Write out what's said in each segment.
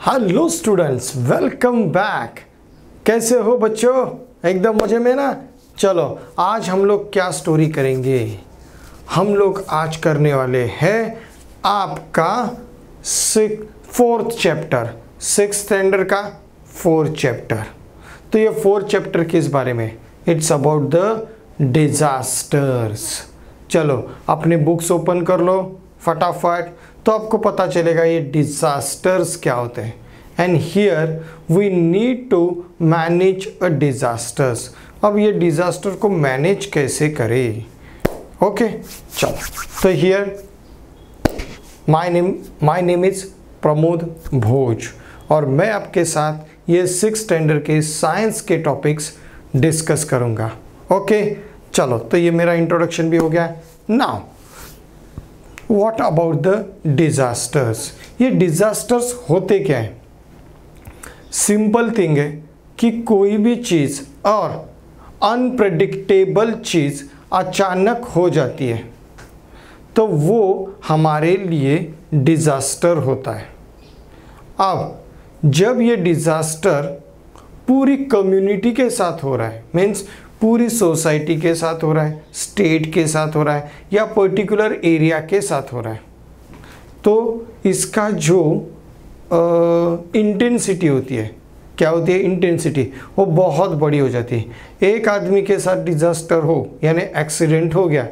Hello students welcome back कैसे हो बच्चों? एकदम मज़े में ना? चलो, आज हम लोग क्या स्टोरी करेंगे? हम लोग आज करने वाले हैं आपका फोर्थ चैप्टर सिक्स स्टैंडर्ड का फोर्थ चैप्टर तो ये फोर्थ चैप्टर किस बारे में? इट्स अबाउट द डिजास्टर्स चलो, अपने बुक्स ओपन कर लो, फटाफट। तो आपको पता चलेगा ये डिजास्टर्स क्या होते हैं। And here we need to manage a disasters अब ये डिजास्टर को मैनेज कैसे करें? ओके okay, चलो। तो here my name my name is Pramod Bhoj. और मैं आपके साथ ये सिक्स स्टैंडर्ड के साइंस के टॉपिक्स डिस्कस करूँगा। ओके okay, चलो। तो ये मेरा इंट्रोडक्शन भी हो गया। Now what about the disasters ये डिजास्टर्स होते क्या है? सिंपल थिंग है कि कोई भी चीज़ और अनप्रडिक्टेबल चीज़ अचानक हो जाती है तो वो हमारे लिए डिज़ास्टर होता है। अब, जब ये डिज़ास्टर पूरी कम्युनिटी के साथ हो रहा है मीन्स पूरी सोसाइटी के साथ हो रहा है, स्टेट के साथ हो रहा है, या पर्टिकुलर एरिया के साथ हो रहा है। तो इसका जो इंटेंसिटी होती है, क्या होती है? इंटेंसिटी वो बहुत बड़ी हो जाती है। एक आदमी के साथ डिजास्टर हो, यानी एक्सीडेंट हो गया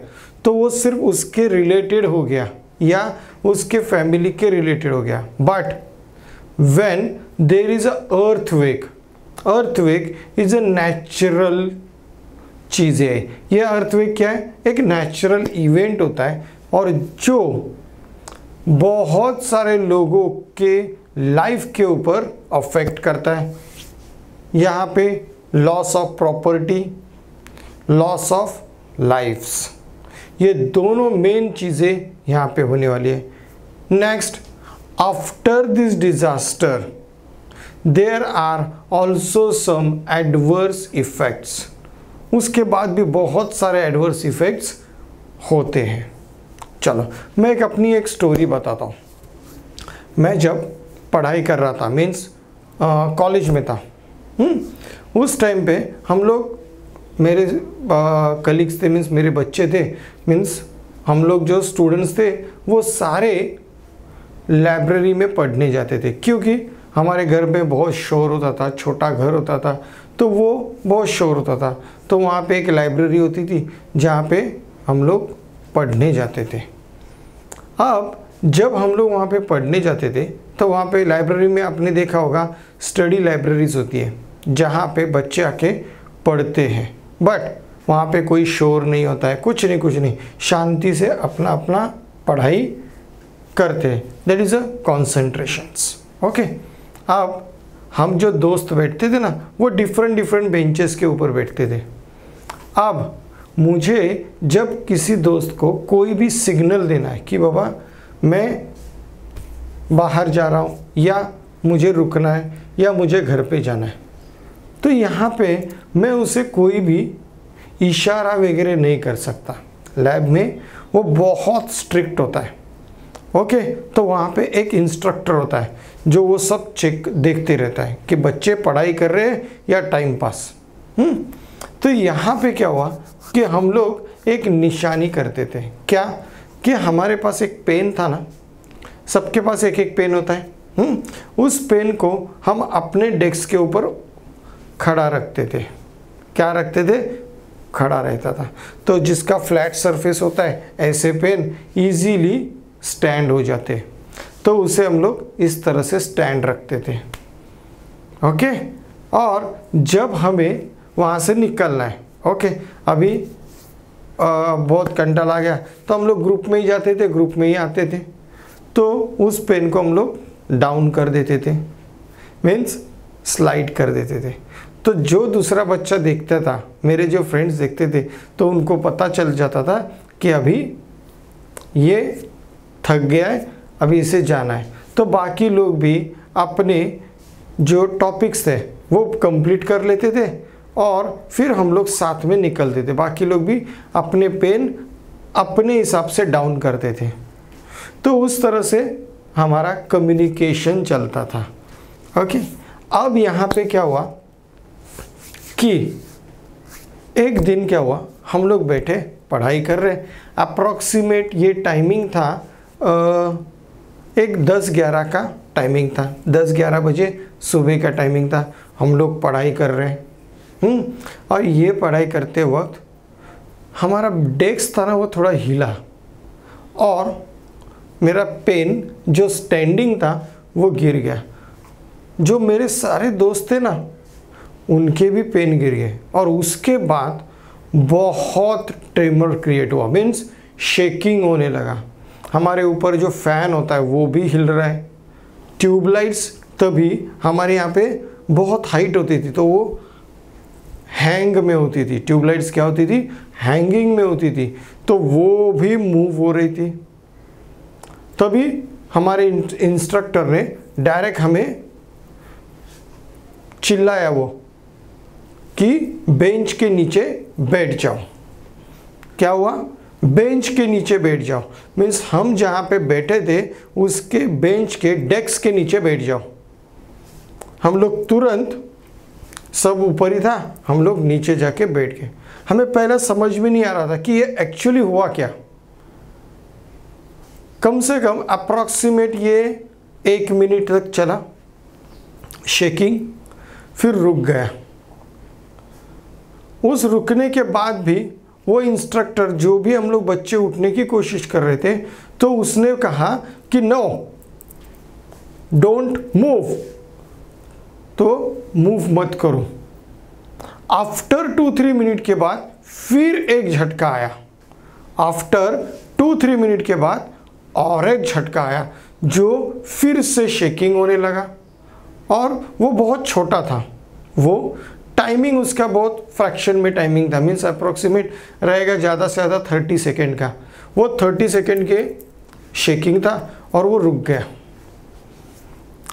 तो वो सिर्फ़ उसके रिलेटेड हो गया, या उसके फैमिली के रिलेटेड हो गया। But when there is earthquake earth is a natural चीज़ है। ये अर्थवेक क्या है? एक नेचुरल इवेंट होता है और जो बहुत सारे लोगों के लाइफ के ऊपर अफेक्ट करता है। यहाँ पे loss of property loss of lifes ये दोनों मेन चीज़ें यहाँ पे होने वाली है। Next after this disaster there are also some adverse effects उसके बाद भी बहुत सारे एडवर्स इफ़ेक्ट्स होते हैं चलो मैं एक अपनी एक स्टोरी बताता हूँ मैं जब पढ़ाई कर रहा था मीन्स कॉलेज में था हुँ? हम्म, उस टाइम पे हम लोग मेरे कलीग्स थे मीन्स मेरे बच्चे थे मीन्स हम लोग जो स्टूडेंट्स थे वो सारे लाइब्रेरी में पढ़ने जाते थे क्योंकि हमारे घर में बहुत शोर होता था छोटा घर होता था तो वो बहुत शोर होता था। तो वहाँ पे एक लाइब्रेरी होती थी, जहाँ पे हम लोग पढ़ने जाते थे। अब जब हम लोग वहाँ पे पढ़ने जाते थे तो वहाँ पे लाइब्रेरी में आपने देखा होगा स्टडी लाइब्रेरीज होती है, जहाँ पे बच्चे आके पढ़ते हैं। बट वहाँ पे कोई शोर नहीं होता है, कुछ नहीं कुछ नहीं। शांति से अपना अपना पढ़ाई करते हैं। That is a concentrations okay अब हम जो दोस्त बैठते थे ना, वो डिफरेंट डिफरेंट बेंचेस के ऊपर बैठते थे। अब मुझे जब किसी दोस्त को कोई भी सिग्नल देना है कि बाबा, मैं बाहर जा रहा हूँ, या मुझे रुकना है, या मुझे घर पे जाना है तो यहाँ पे मैं उसे कोई भी इशारा वगैरह नहीं कर सकता। लैब में वो बहुत स्ट्रिक्ट होता है। ओके तो वहाँ पे एक इंस्ट्रक्टर होता है, जो वो सब चेक देखते रहता है कि बच्चे पढ़ाई कर रहे हैं या टाइम पास हम्म तो यहाँ पे क्या हुआ कि हम लोग एक निशानी करते थे क्या? कि हमारे पास एक पेन था ना, सबके पास एक एक पेन होता है। हम्म उस पेन को हम अपने डेस्क के ऊपर खड़ा रखते थे। क्या रखते थे? खड़ा रहता था। तो जिसका फ्लैट सरफेस होता है, ऐसे पेन इजीली स्टैंड हो जाते। तो उसे हम लोग इस तरह से स्टैंड रखते थे। ओके? और जब हमें वहाँ से निकलना है ओके? अभी आ, बहुत कंटल आ गया। तो हम लोग ग्रुप में ही जाते थे ग्रुप में ही आते थे। तो उस पेन को हम लोग डाउन कर देते थे। मीन्स स्लाइड कर देते थे। तो जो दूसरा बच्चा देखता था मेरे जो फ्रेंड्स देखते थे तो उनको पता चल जाता था कि अभी ये थक गया है, अभी इसे जाना है। तो बाकी लोग भी अपने जो टॉपिक्स थे, वो कंप्लीट कर लेते थे और फिर हम लोग साथ में निकलते थे। बाकी लोग भी अपने पेन अपने हिसाब से डाउन करते थे। तो उस तरह से हमारा कम्युनिकेशन चलता था। ओके अब यहाँ पे क्या हुआ कि एक दिन क्या हुआ, हम लोग बैठे, पढ़ाई कर रहे। अप्रॉक्सीमेट ये टाइमिंग था एक दस ग्यारह का टाइमिंग था। दस ग्यारह बजे सुबह का टाइमिंग था। हम लोग पढ़ाई कर रहे हैं। हम्म, और ये पढ़ाई करते वक्त हमारा डेस्क था ना वो थोड़ा हिला और मेरा पेन जो स्टैंडिंग था वो गिर गया। जो मेरे सारे दोस्त थे ना उनके भी पेन गिर गए। और उसके बाद बहुत ट्रेमर क्रिएट हुआ। मीन्स शेकिंग होने लगा। हमारे ऊपर जो फ़ैन होता है, वो भी हिल रहा है। ट्यूबलाइट्स तभी हमारे यहाँ पे बहुत हाइट होती थी तो वो हैंग में होती थी। ट्यूबलाइट्स क्या होती थी? हैंगिंग में होती थी। तो वो भी मूव हो रही थी। तभी हमारे इंस्ट्रक्टर ने डायरेक्ट हमें चिल्लाया वो कि बेंच के नीचे बैठ जाओ। क्या हुआ? बेंच के नीचे बैठ जाओ। मीन्स हम जहाँ पे बैठे थे, उसके बेंच के डेस्क के नीचे बैठ जाओ। हम लोग तुरंत सब ऊपर ही था, हम लोग नीचे जाके बैठ गए। हमें पहला समझ में नहीं आ रहा था कि ये एक्चुअली हुआ क्या। कम से कम अप्रॉक्सीमेट ये एक मिनट तक चला। शेकिंग फिर रुक गया। उस रुकने के बाद भी वो इंस्ट्रक्टर जो भी हम लोग बच्चे उठने की कोशिश कर रहे थे तो उसने कहा कि नो डोंट मूव तो मूव मत करो। आफ्टर टू थ्री मिनट के बाद फिर एक झटका आया। आफ्टर टू थ्री मिनट के बाद और एक झटका आया, जो फिर से शेकिंग होने लगा। और वो बहुत छोटा था। वो टाइमिंग उसका बहुत फ्रैक्शन में टाइमिंग था मीन्स अप्रोक्सीमेट रहेगा ज़्यादा से ज़्यादा थर्टी सेकेंड का। वो थर्टी सेकेंड के शेकिंग था और वो रुक गया।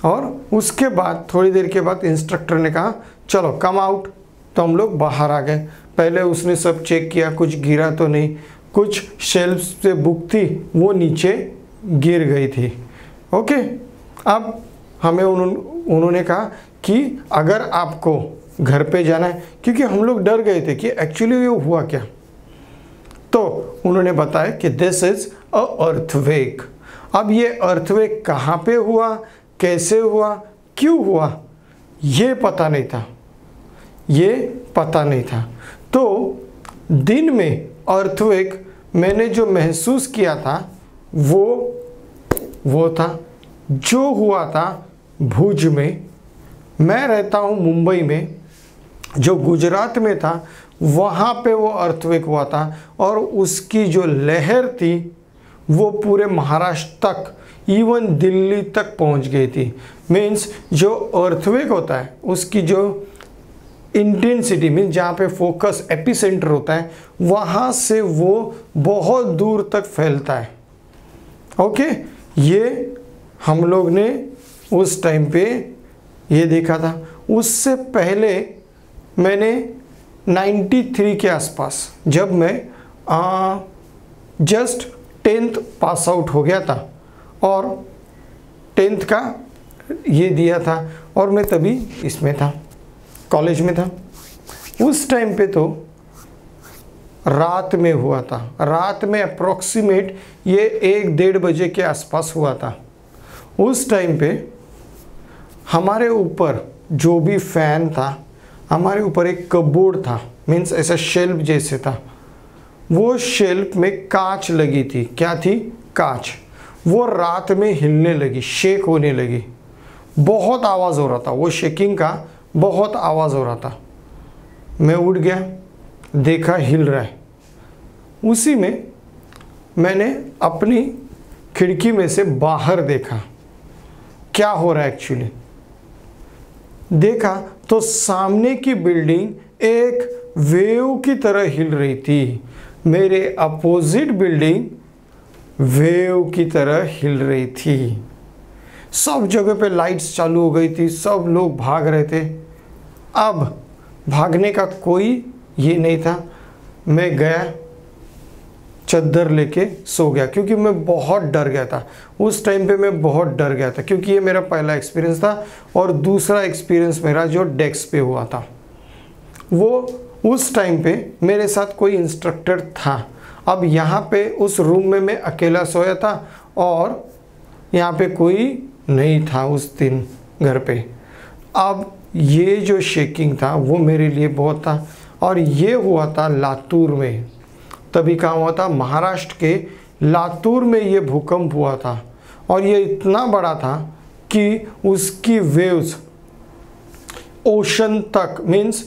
और उसके बाद, थोड़ी देर के बाद इंस्ट्रक्टर ने कहा, चलो कम आउट तो हम लोग बाहर आ गए। पहले उसने सब चेक किया, कुछ गिरा तो नहीं। कुछ शेल्फ से बुक थी, वो नीचे गिर गई थी। ओके अब हमें उन्होंने उन्होंने कहा कि अगर आपको घर पे जाना है, क्योंकि हम लोग डर गए थे कि एक्चुअली ये हुआ क्या। तो उन्होंने बताया कि दिस इज़ अ अर्थवेक अब ये अर्थवेक कहाँ पे हुआ, कैसे हुआ, क्यों हुआ, ये पता नहीं था। ये पता नहीं था। तो दिन में अर्थवेक मैंने जो महसूस किया था, वो वो था, जो हुआ था भुज में, मैं रहता हूँ मुंबई में जो गुजरात में था, वहाँ पे वो अर्थवेक हुआ था और उसकी जो लहर थी, वो पूरे महाराष्ट्र तक इवन दिल्ली तक पहुँच गई थी। मीन्स जो अर्थवेक होता है, उसकी जो इंटेंसिटी मीन्स जहाँ पे फोकस एपिसेंटर होता है, वहाँ से वो बहुत दूर तक फैलता है। ओके ये हम लोग ने उस टाइम पे ये देखा था। उससे पहले मैंने 93 के आसपास जब मैं आ, जस्ट टेंथ पास आउट हो गया था और टेंथ का ये दिया था और मैं तभी इसमें था कॉलेज में था। उस टाइम पे तो रात में हुआ था रात में अप्रोक्सीमेट ये एक डेढ़ बजे के आसपास हुआ था। उस टाइम पे हमारे ऊपर जो भी फ़ैन था हमारे ऊपर एक कबोर्ड था मीन्स ऐसा शेल्फ जैसे था। वो शेल्फ में कांच लगी थी। क्या थी? कांच। वो रात में हिलने लगी शेक होने लगी। बहुत आवाज़ हो रहा था। वो शेकिंग का बहुत आवाज़ हो रहा था। मैं उठ गया, देखा हिल रहा है। उसी में मैंने अपनी खिड़की में से बाहर देखा। क्या हो रहा है एक्चुअली देखा तो सामने की बिल्डिंग एक वेव की तरह हिल रही थी। मेरे अपोजिट बिल्डिंग वेव की तरह हिल रही थी। सब जगह पे लाइट्स चालू हो गई थी, सब लोग भाग रहे थे। अब भागने का कोई ये नहीं था। मैं गया चद्दर लेके सो गया, क्योंकि मैं बहुत डर गया था। उस टाइम पे मैं बहुत डर गया था, क्योंकि ये मेरा पहला एक्सपीरियंस था और दूसरा एक्सपीरियंस मेरा जो डेस्क पे हुआ था। वो उस टाइम पे मेरे साथ कोई इंस्ट्रक्टर था। अब यहाँ पे उस रूम में मैं अकेला सोया था और यहाँ पे कोई नहीं था उस दिन घर पे। अब ये जो शेकिंग था वो मेरे लिए बहुत था और ये हुआ था लातूर में। तभी कहाँ हुआ था। महाराष्ट्र के लातूर में ये भूकंप हुआ था और ये इतना बड़ा था कि उसकी वेव्स ओशन तक मीन्स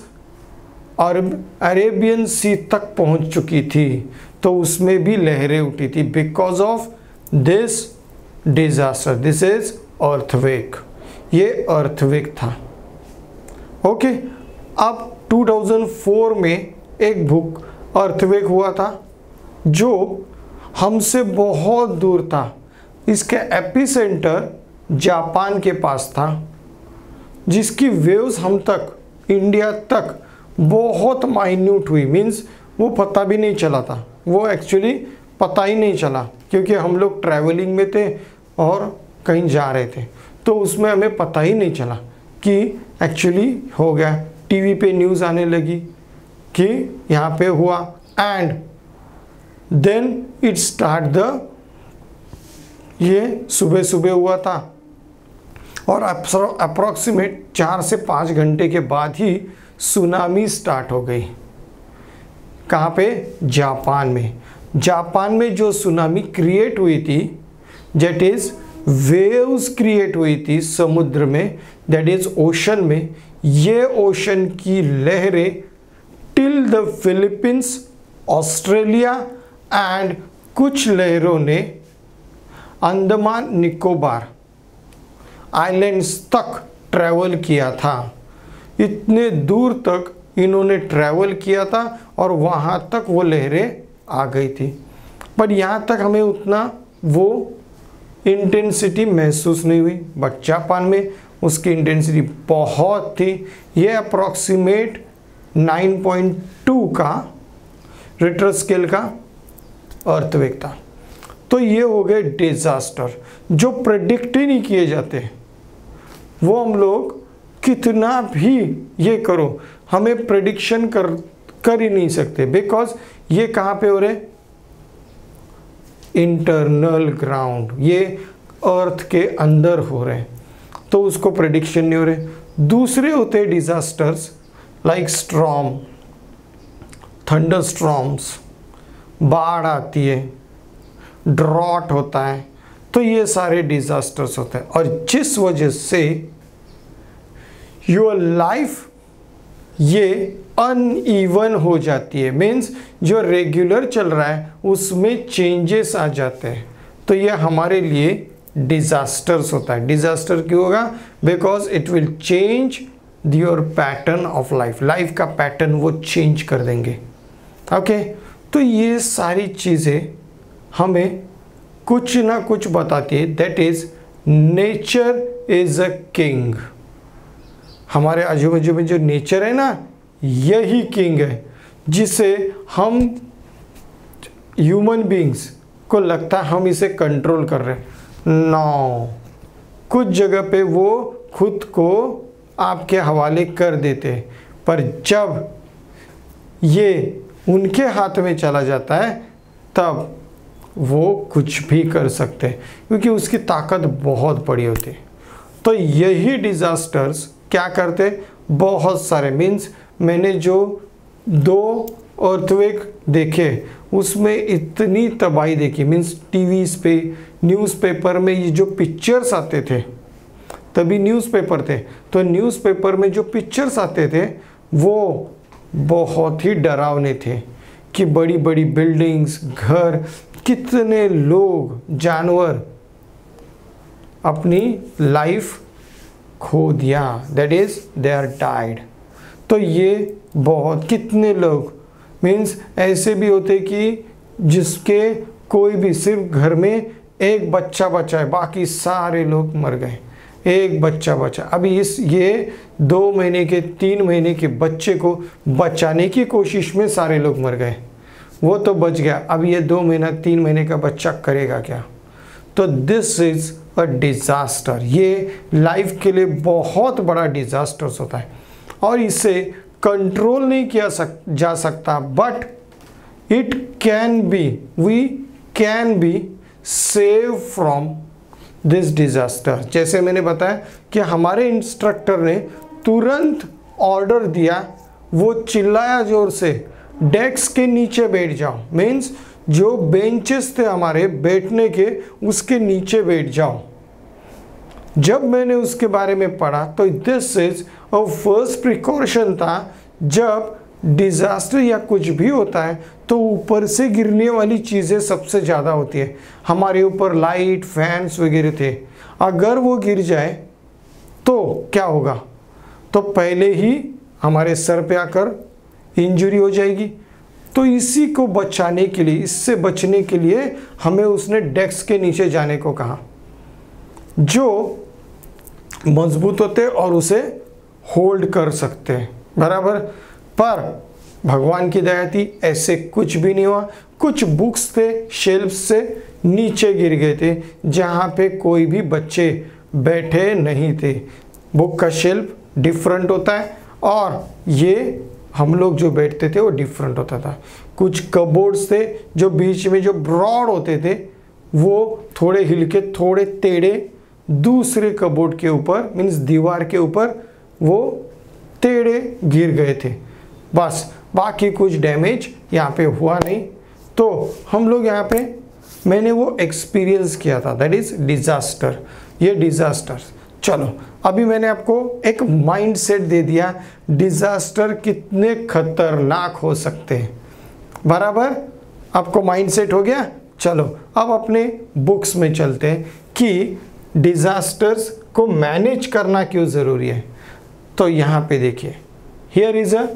अरब अरेबियन सी तक पहुँच चुकी थी। तो उसमें भी लहरें उठी थी because of this disaster this is earthquake ये अर्थवेक था। ओके okay, अब 2004 में एक भूक अर्थवेक हुआ था, जो हमसे बहुत दूर था। इसके एपिसेंटर जापान के पास था, जिसकी वेव्स हम तक, इंडिया तक बहुत माइन्यूट हुई। मींस वो पता भी नहीं चला था। वो एक्चुअली पता ही नहीं चला, क्योंकि हम लोग ट्रैवलिंग में थे और कहीं जा रहे थे। तो उसमें हमें पता ही नहीं चला कि एक्चुअली हो गया। टीवी पे न्यूज़ आने लगी। कि यहाँ पे हुआ and then it start the ये सुबह सुबह हुआ था। और अप्रोक्सीमेट चार से पाँच घंटे के बाद ही सुनामी स्टार्ट हो गई। कहाँ पे? जापान में। जापान में जो सुनामी क्रिएट हुई थी जेट इज़ वेव्स क्रिएट हुई थी समुद्र में दैट इज़ ओशन में, ये ओशन की लहरें till the Philippines Australia and कुछ लहरों ने अंडमान निकोबार आइलैंड्स तक ट्रैवल किया था। इतने दूर तक इन्होंने ट्रैवल किया था और वहाँ तक वो लहरें आ गई थी। पर यहाँ तक हमें उतना वो इंटेंसिटी महसूस नहीं हुई। बट जापान में उसकी इंटेंसिटी बहुत थी। ये अप्रॉक्सीमेट 9.2 का रिटर स्केल का अर्थवेक तो ये हो गए डिजास्टर जो प्रडिक्ट ही नहीं किए जाते, वो हम लोग कितना भी ये करो, हमें प्रडिक्शन कर कर ही नहीं सकते। बिकॉज़ ये कहाँ पे हो रहे? इंटरनल ग्राउंड ये अर्थ के अंदर हो रहे। हैं तो उसको प्रडिक्शन नहीं हो रहे। दूसरे होते disasters like storm thunder storms बाढ़ आती है ड्रॉट होता है तो ये सारे डिजास्टर्स होते हैं। और जिस वजह से योर लाइफ ये अनइवन हो जाती है मीन्स जो रेगुलर चल रहा है, उसमें चेंजेस आ जाते हैं। तो ये हमारे लिए डिजास्टर्स होता है। डिजास्टर क्यों होगा? Because it will change your pattern of life life का पैटर्न वो चेंज कर देंगे। ओके okay? तो ये सारी चीज़ें हमें कुछ ना कुछ बताती है। That is nature is a king हमारे आजू बाजू में जो नेचर है ना, यही किंग है, जिसे हम ह्यूमन बींग्स को लगता है हम इसे कंट्रोल कर रहे हैं। नो कुछ जगह पे वो खुद को आपके हवाले कर देते पर जब ये उनके हाथ में चला जाता है, तब वो कुछ भी कर सकते हैं, क्योंकि उसकी ताकत बहुत बड़ी होती है। तो यही डिज़ास्टर्स क्या करते बहुत सारे मीन्स मैंने जो दो अर्थवेक देखे, उसमें इतनी तबाही देखी। मीन्स टीवी पे न्यूज़पेपर में ये जो पिक्चर्स आते थे तभी न्यूज़पेपर थे। तो न्यूज़पेपर में जो पिक्चर्स आते थे, वो बहुत ही डरावने थे कि बड़ी बड़ी बिल्डिंग्स घर, कितने लोग, जानवर अपनी लाइफ खो दिया। That is they are tide तो ये बहुत, कितने लोग? मीन्स ऐसे भी होते कि जिसके कोई भी, सिर्फ़ घर में एक बच्चा बचा है, बाकी सारे लोग मर गए। एक बच्चा बचा। अभी इस, ये दो महीने के, तीन महीने के बच्चे को बचाने की कोशिश में सारे लोग मर गए। वो तो बच गया। अब ये दो महीना, तीन महीने का बच्चा करेगा क्या? तो दिस इज़ अ डिज़ास्टर ये लाइफ के लिए बहुत बड़ा डिज़ास्टर होता है। और इसे कंट्रोल नहीं किया सक, जा सकता। But it can be we can be save from this disaster जैसे मैंने बताया कि हमारे इंस्ट्रक्टर ने तुरंत ऑर्डर दिया, वो चिल्लाया ज़ोर से डेस्क के नीचे बैठ जाओ। मीन्स जो बेंचेस थे हमारे बैठने के, उसके नीचे बैठ जाओ। जब मैंने उसके बारे में पढ़ा तो this is a first precaution था, जब डिज़ास्टर या कुछ भी होता है तो ऊपर से गिरने वाली चीज़ें सबसे ज़्यादा होती है। हमारे ऊपर लाइट, फैंस वगैरह थे। अगर वो गिर जाए तो क्या होगा? तो पहले ही हमारे सर पे आकर इंजरी हो जाएगी। तो इसी को बचाने के लिए, इससे बचने के लिए हमें उसने डेस्क के नीचे जाने को कहा, जो मज़बूत होते और उसे होल्ड कर सकते हैं। बराबर? पर भगवान की दया थी, ऐसे कुछ भी नहीं हुआ। कुछ बुक्स थे शेल्फ से नीचे गिर गए थे, जहाँ पे कोई भी बच्चे बैठे नहीं थे। बुक का शेल्फ डिफरेंट होता है, और ये हम लोग जो बैठते थे, वो डिफरेंट होता था। कुछ कबोर्ड्स थे, जो बीच में जो ब्रॉड होते थे, वो थोड़े हिल के थोड़े टेढ़े दूसरे कबोर्ड के ऊपर मीन्स दीवार के ऊपर, वो टेढ़े गिर गए थे। बस, बाकी कुछ डैमेज यहाँ पे हुआ नहीं। तो हम लोग यहाँ पे, मैंने वो एक्सपीरियंस किया था दैट इज़ डिज़ास्टर ये डिज़ास्टर चलो, अभी मैंने आपको एक माइंड सेट दे दिया डिज़ास्टर कितने खतरनाक हो सकते हैं। बराबर? आपको माइंड सेट हो गया? चलो, अब अपने बुक्स में चलते हैं कि डिज़ास्टर्स को मैनेज करना क्यों ज़रूरी है। तो यहाँ पे देखिए here is a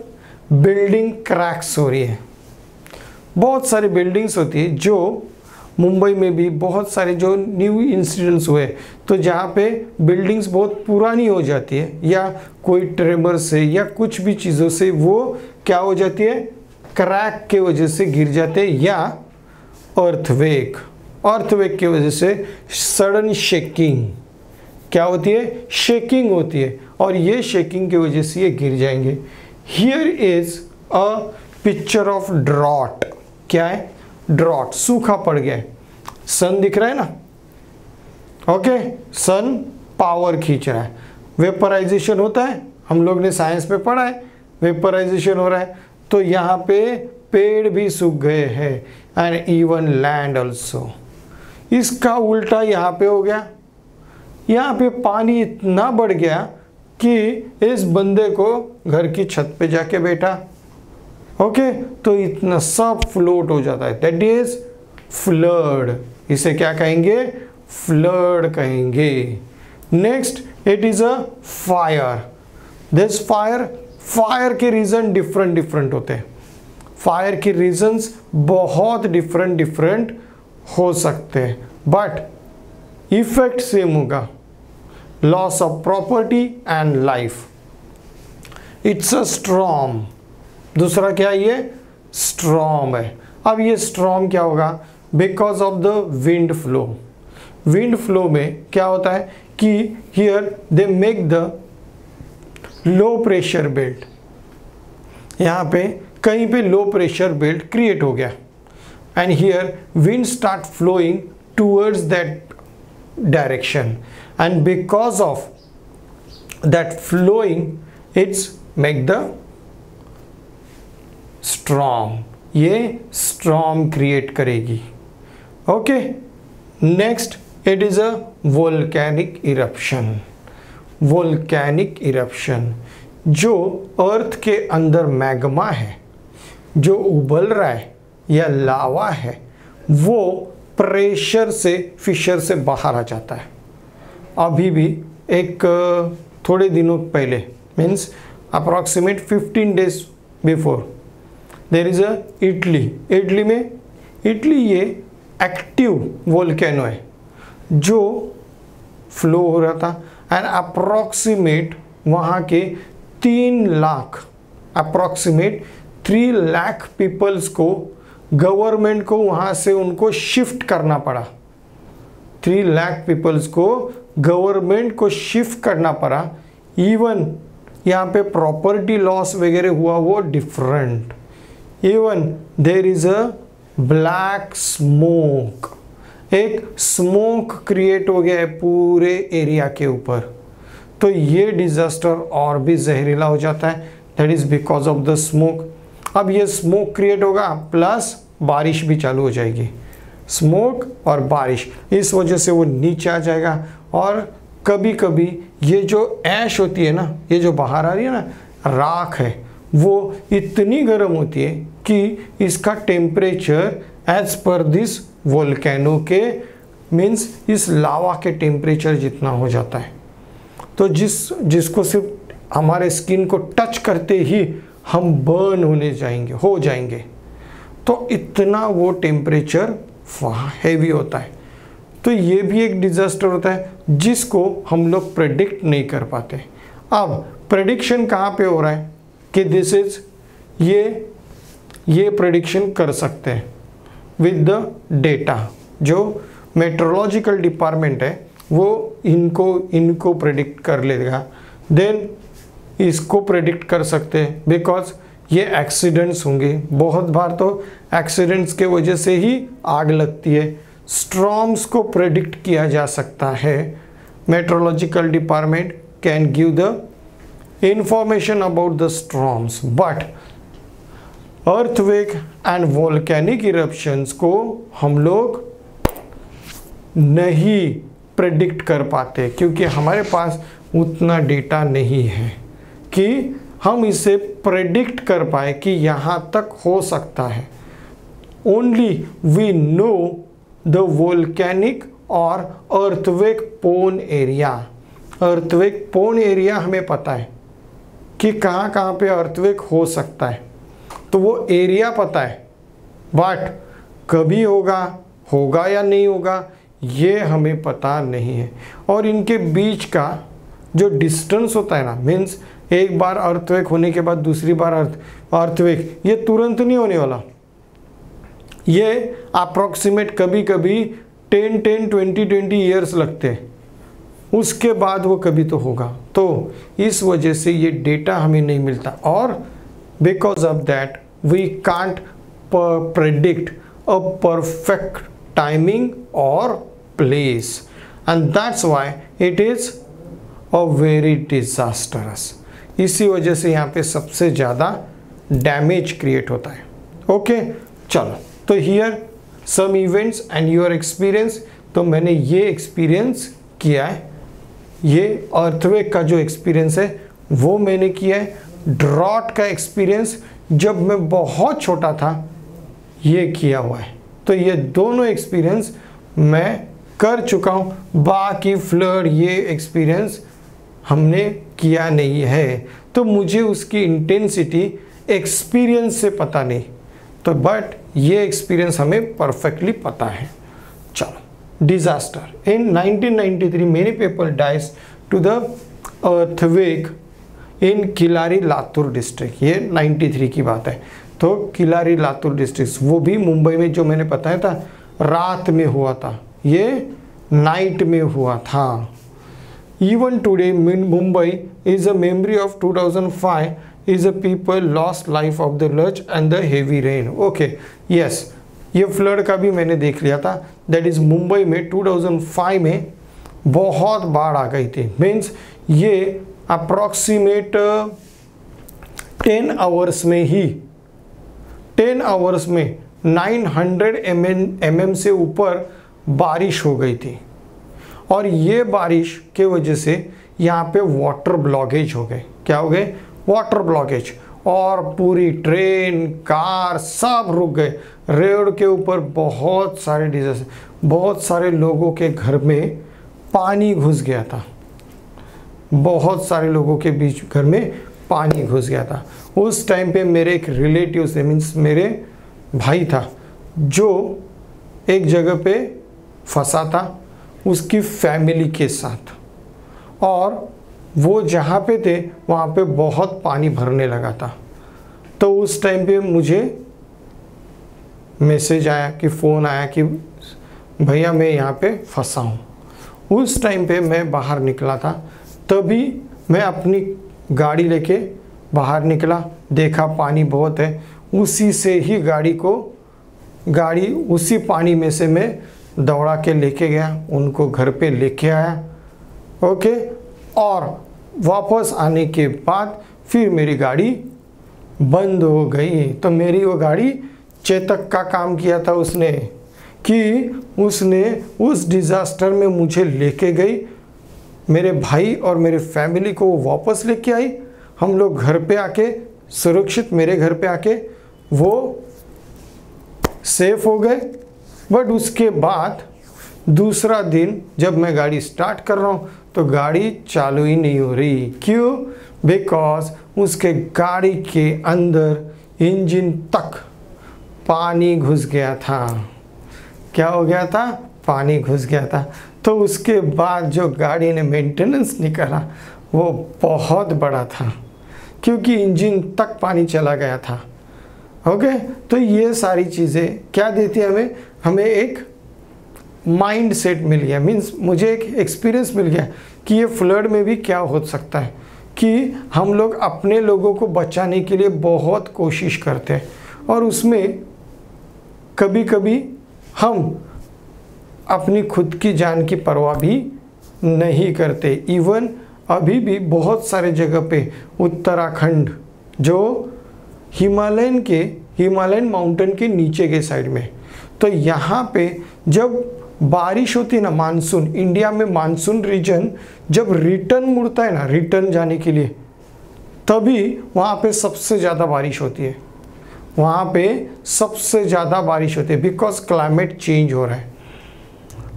building cracks हो रही है। बहुत सारी बिल्डिंग्स होती है जो मुंबई में भी बहुत सारे जो न्यू इंसिडेंट्स हुए तो जहाँ पे बिल्डिंग्स बहुत पुरानी हो जाती है या कोई ट्रेमर से या कुछ भी चीज़ों से वो क्या हो जाती है, क्रैक के वजह से गिर जाते हैं या अर्थवेक। अर्थवेक की वजह से सडन शेकिंग क्या होती है, शेकिंग होती है और ये शेकिंग की वजह से ये गिर जाएँगे। Here is a picture of drought क्या है? ड्रॉट सूखा पड़ गया है। सन दिख रहा है ना? ओके सन पावर खींच रहा है। वेपराइजेशन होता है। हम लोग ने साइंस में पढ़ा है। वेपराइजेशन हो रहा है। तो यहाँ पे पेड़ भी सूख गए हैं। एंड इवन लैंड ऑल्सो इसका उल्टा यहाँ पे हो गया। यहाँ पे पानी इतना बढ़ गया कि इस बंदे को घर की छत पे जाके बैठा। ओके? तो इतना सब फ्लोट हो जाता है। दैट इज़ फ्लड इसे क्या कहेंगे? फ्लड कहेंगे। Next it is a fire this fire fire के रीजन डिफरेंट डिफरेंट होते हैं। फायर के रीजंस बहुत डिफरेंट डिफरेंट हो सकते हैं। बट इफ़ेक्ट सेम होगा। Loss of property and life it's a storm दूसरा क्या ये? स्ट्रॉम है। अब ये स्ट्रॉम क्या होगा? Because of the wind flow wind flow में क्या होता है? कि here they make the low pressure belt यहाँ पे कहीं पे लो प्रेशर बेल्ट क्रिएट हो गया। And here wind start flowing towards that direction and because of that flowing it's make the storm ये स्ट्रॉम क्रिएट करेगी। Okay next it is a volcanic eruption volcanic eruption जो earth के अंदर magma है, जो उबल रहा है या लावा है, वो प्रेशर से फिशर से बाहर आ जाता है। अभी भी एक थोड़े दिनों पहले means approximate 15 days before there is a Italy Italy में इटली ये एक्टिव वोल्केनो है, जो फ्लो हो रहा था एंड अप्रॉक्सीमेट वहाँ के तीन lakh approximate three lakh peoples को गवर्नमेंट को वहाँ से उनको शिफ्ट करना पड़ा. थ्री लाख पीपल्स को गवर्नमेंट को शिफ्ट करना पड़ा। इवन यहाँ पे प्रॉपर्टी लॉस वगैरह हुआ, वो different even there is a black smoke एक स्मोक क्रिएट हो गया है पूरे एरिया के ऊपर। तो ये डिजास्टर और भी जहरीला हो जाता है। That is because of the smoke अब ये स्मोक क्रिएट होगा प्लस बारिश भी चालू हो जाएगी। स्मोक और बारिश, इस वजह से वो नीचे आ जाएगा। और कभी कभी ये जो ऐश होती है ना, ये जो बाहर आ रही है ना, राख है, वो इतनी गर्म होती है कि इसका temperature as per this volcano के मीन्स इस लावा के टेम्परेचर जितना हो जाता है। तो जिस, जिसको सिर्फ़ हमारे स्किन को टच करते ही हम बर्न होने जाएँगे, हो जाएँगे तो इतना वो टेम्परेचर हैवी होता है। तो ये भी एक डिज़ास्टर होता है, जिसको हम लोग प्रेडिक्ट नहीं कर पाते। अब प्रेडिक्शन कहाँ पे हो रहा है? कि दिस इज़ ये ये प्रेडिक्शन कर सकते हैं विद द डेटा जो मेट्रोलॉजिकल डिपार्टमेंट है, वो इनको इनको प्रेडिक्ट कर लेगा। देन इसको प्रेडिक्ट कर सकते हैं बिकॉज़ ये एक्सीडेंट्स होंगे। बहुत बार तो एक्सीडेंट्स के वजह से ही आग लगती है। स्ट्रॉम्स को प्रेडिक्ट किया जा सकता है। Meteorological department can give the information about the storms but earthquake and volcanic eruptions को हम लोग नहीं प्रेडिक्ट कर पाते, क्योंकि हमारे पास उतना डेटा नहीं है कि हम इसे प्रेडिक्ट कर पाए कि यहाँ तक हो सकता है। Only we know the volcanic और earthquake prone area earthquake prone area हमें पता है कि कहाँ कहाँ पे अर्थवेक हो सकता है। तो वो एरिया पता है। बट कभी होगा होगा या नहीं होगा, ये हमें पता नहीं है। और इनके बीच का जो डिस्टेंस होता है ना मीन्स एक बार अर्थवेक होने के बाद दूसरी बार अर्थ अर्थवेक ये तुरंत नहीं होने वाला। ये अप्रोक्सीमेट कभी कभी ten ten twenty twenty years लगते उसके बाद वो कभी तो होगा। तो इस वजह से ये डेटा हमें नहीं मिलता। और because of that we can't predict a perfect timing और place and that's why it is a very disastrous इसी वजह से यहाँ पे सबसे ज़्यादा डैमेज क्रिएट होता है। Okay okay? चलो। तो here some events and your experience तो मैंने ये एक्सपीरियंस किया है। ये अर्थवेक का जो एक्सपीरियंस है, वो मैंने किया है। ड्रॉट का एक्सपीरियंस जब मैं बहुत छोटा था, ये किया हुआ है। तो ये दोनों एक्सपीरियंस मैं कर चुका हूँ। बाकी फ्लड ये एक्सपीरियंस हमने किया नहीं है। तो मुझे उसकी इंटेंसिटी एक्सपीरियंस से पता नहीं। तो बट ये एक्सपीरियंस हमें परफेक्टली पता है। चलो disaster in 1993 many people dies to the earthquake in Killari Latur district ये 93 की बात है। तो किलारी लातूर डिस्ट्रिक्ट वो भी मुंबई में जो मैंने बताया था, रात में हुआ था। ये नाइट में हुआ था। Even today Mumbai is a memory of 2005 is a people lost life of the lurch and the heavy rain. Okay, yes. ये फ्लड का भी मैंने देख लिया था। दैट इज़ मुंबई में 2005 में बहुत बाढ़ आ गई थी। मीन्स ये अप्रॉक्सीमेट टेन आवर्स में ही टेन आवर्स में 900 हंड्रेड एम से ऊपर बारिश हो गई थी। और ये बारिश के वजह से यहाँ पे वाटर ब्लॉकेज हो गए क्या हो गए? वाटर ब्लॉकेज और पूरी ट्रेन, कार सब रुक गए। रोड के ऊपर बहुत सारे डिजास्टर बहुत सारे लोगों के घर में पानी घुस गया था। बहुत सारे लोगों के बीच घर में पानी घुस गया था। उस टाइम पे मेरे एक रिलेटिव से मीन्स मेरे भाई था, जो एक जगह पे फंसा था, उसकी फैमिली के साथ। और वो जहाँ पे थे, वहाँ पे बहुत पानी भरने लगा था। तो उस टाइम पे मुझे मैसेज आया कि फ़ोन आया कि, भैया, मैं यहाँ पे फंसा हूँ। उस टाइम पे मैं बाहर निकला था। तभी मैं अपनी गाड़ी लेके बाहर निकला। देखा पानी बहुत है। उसी से ही गाड़ी को, गाड़ी उसी पानी में से मैं दौड़ा के लेके गया। उनको घर पे लेके आया। ओके? और वापस आने के बाद फिर मेरी गाड़ी बंद हो गई। तो मेरी वो गाड़ी चेतक का काम किया था उसने कि उसने उस डिज़ास्टर में मुझे लेके गई। मेरे भाई और मेरे फैमिली को वो वापस लेके आई। हम लोग घर पे आके, सुरक्षित मेरे घर पे आके वो सेफ़ हो गए। बट उसके बाद दूसरा दिन जब मैं गाड़ी स्टार्ट कर रहा हूँ तो गाड़ी चालू ही नहीं हो रही। क्यों? बिकॉज़ उसके गाड़ी के अंदर इंजन तक पानी घुस गया था। क्या हो गया था? पानी घुस गया था। तो उसके बाद जो गाड़ी ने मेंटेनेंस निकाला, वो बहुत बड़ा था। क्योंकि इंजन तक पानी चला गया था। ओके तो ये सारी चीज़ें क्या देती है हमें? हमें एक माइंड सेट मिल गया। मीन्स मुझे एक एक्सपीरियंस मिल गया कि ये फ्लड में भी क्या हो सकता है। कि हम लोग अपने लोगों को बचाने के लिए बहुत कोशिश करते हैं। और उसमें कभी कभी हम अपनी खुद की जान की परवाह भी नहीं करते। इवन अभी भी बहुत सारे जगह पे उत्तराखंड, जो हिमालयन के, हिमालयन माउंटेन के नीचे के साइड में। तो यहाँ पे जब बारिश होती है ना, मानसून, इंडिया में मानसून रीजन जब रिटर्न मुड़ता है ना रिटर्न जाने के लिए, तभी वहाँ पे सबसे ज़्यादा बारिश होती है। वहाँ पे सबसे ज़्यादा बारिश होती है बिकॉज़ क्लाइमेट चेंज हो रहा है।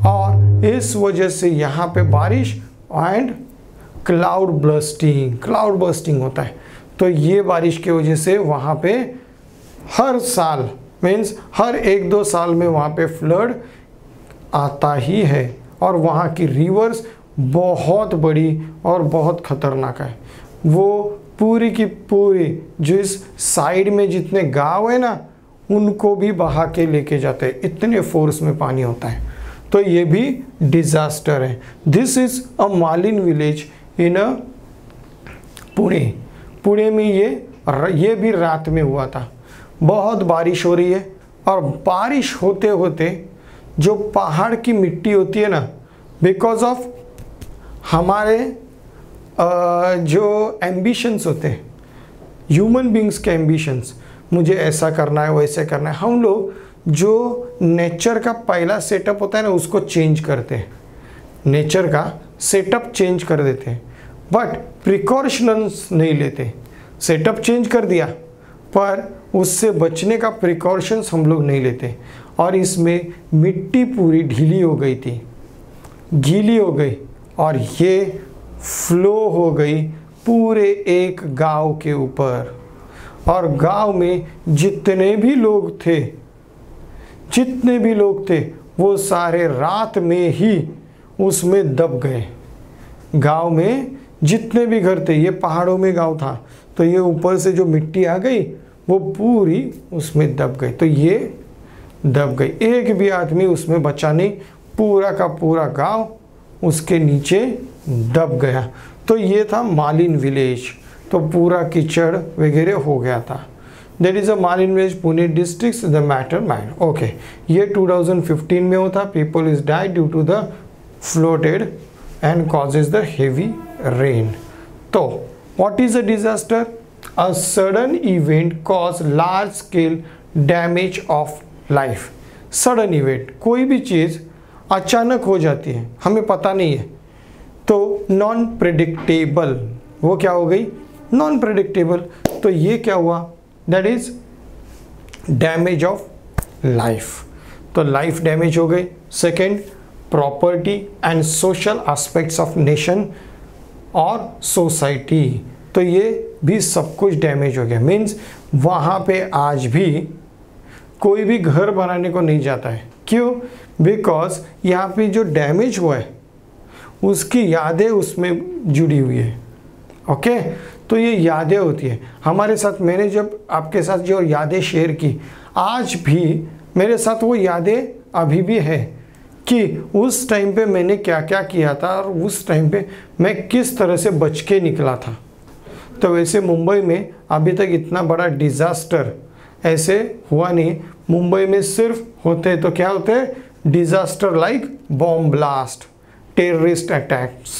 और इस वजह से यहाँ पे बारिश and cloud blasting cloud bursting होता है। तो ये बारिश की वजह से वहाँ पे हर साल मीन्स हर एक दो साल में वहाँ पे फ्लड आता ही है और वहाँ की रिवर्स बहुत बड़ी और बहुत ख़तरनाक है। वो पूरी की पूरी जो इस साइड में जितने गाँव है ना, उनको भी बहा के लेके जाते हैं। इतने फोर्स में पानी होता है। तो ये भी डिज़ास्टर है। This is a Malin village in a Pune Pune में ये ये भी रात में हुआ था। बहुत बारिश हो रही है और बारिश होते होते जो पहाड़ की मिट्टी होती है ना बिकॉज़ ऑफ़ हमारे जो एम्बिशंस होते हैं ह्यूमन बींग्स के एम्बिशंस मुझे ऐसा करना है, वैसे करना है, हम लोग जो नेचर का पहला सेटअप होता है ना, उसको चेंज करते हैं। नेचर का सेटअप चेंज कर देते हैं बट प्रिकॉशंस नहीं लेते। सेटअप चेंज कर दिया, पर उससे बचने का प्रिकॉशंस हम लोग नहीं लेते। और इसमें मिट्टी पूरी ढीली हो गई थी, गीली हो गई और ये फ्लो हो गई पूरे एक गाँव के ऊपर। और गाँव में जितने भी लोग थे, जितने भी लोग थे, वो सारे रात में ही उसमें दब गए। गाँव में जितने भी घर थे, ये पहाड़ों में गाँव था तो ये ऊपर से जो मिट्टी आ गई, वो पूरी उसमें दब गई। तो ये दब गई। एक भी आदमी उसमें बचा नहीं, पूरा का पूरा गाँव उसके नीचे दब गया। तो ये था मालिन विलेज। तो पूरा कीचड़ वगैरह हो गया था। That is a Malin village Pune district the matter mind okay ये 2015 में होता। People is died due to the flooded and causes the heavy rain तो what is a disaster? A sudden event cause large scale damage of life sudden event, कोई भी चीज़ अचानक हो जाती है, हमें पता नहीं है। तो नॉन प्रिडिक्टेबल वो क्या हो गई? नॉन प्रिडिक्टेबल तो ये क्या हुआ? That is damage of life तो लाइफ डैमेज हो गई। Second property and social aspects of nation और सोसाइटी तो ये भी सब कुछ डैमेज हो गया। मीन्स वहाँ पे आज भी कोई भी घर बनाने को नहीं जाता है। क्यों? बिकॉज़ यहाँ पे जो डैमेज हुआ है, उसकी यादें उसमें जुड़ी हुई है। ओके तो ये यादें होती है। हमारे साथ मैंने जब आपके साथ जो यादें शेयर की, आज भी मेरे साथ वो यादें अभी भी है कि उस टाइम पे मैंने क्या क्या किया था और उस टाइम पे मैं किस तरह से बच के निकला था। तो वैसे मुंबई में अभी तक इतना बड़ा डिज़ास्टर ऐसे हुआ नहीं। मुंबई में सिर्फ़ होते तो क्या होते? Disaster like bomb blast terrorist attacks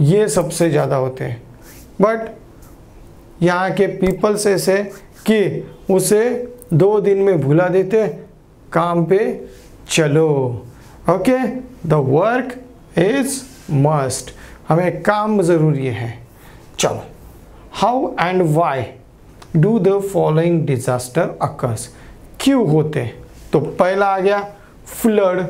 ये सबसे ज़्यादा होते हैं। बट यहाँ के पीपल्स ऐसे कि उसे दो दिन में भुला देते, काम पे चलो। Okay the work is must हमें काम ज़रूरी है। चलो। How and why do the following disaster occurs क्यों होते हैं? तो पहला आ गया फ्लड,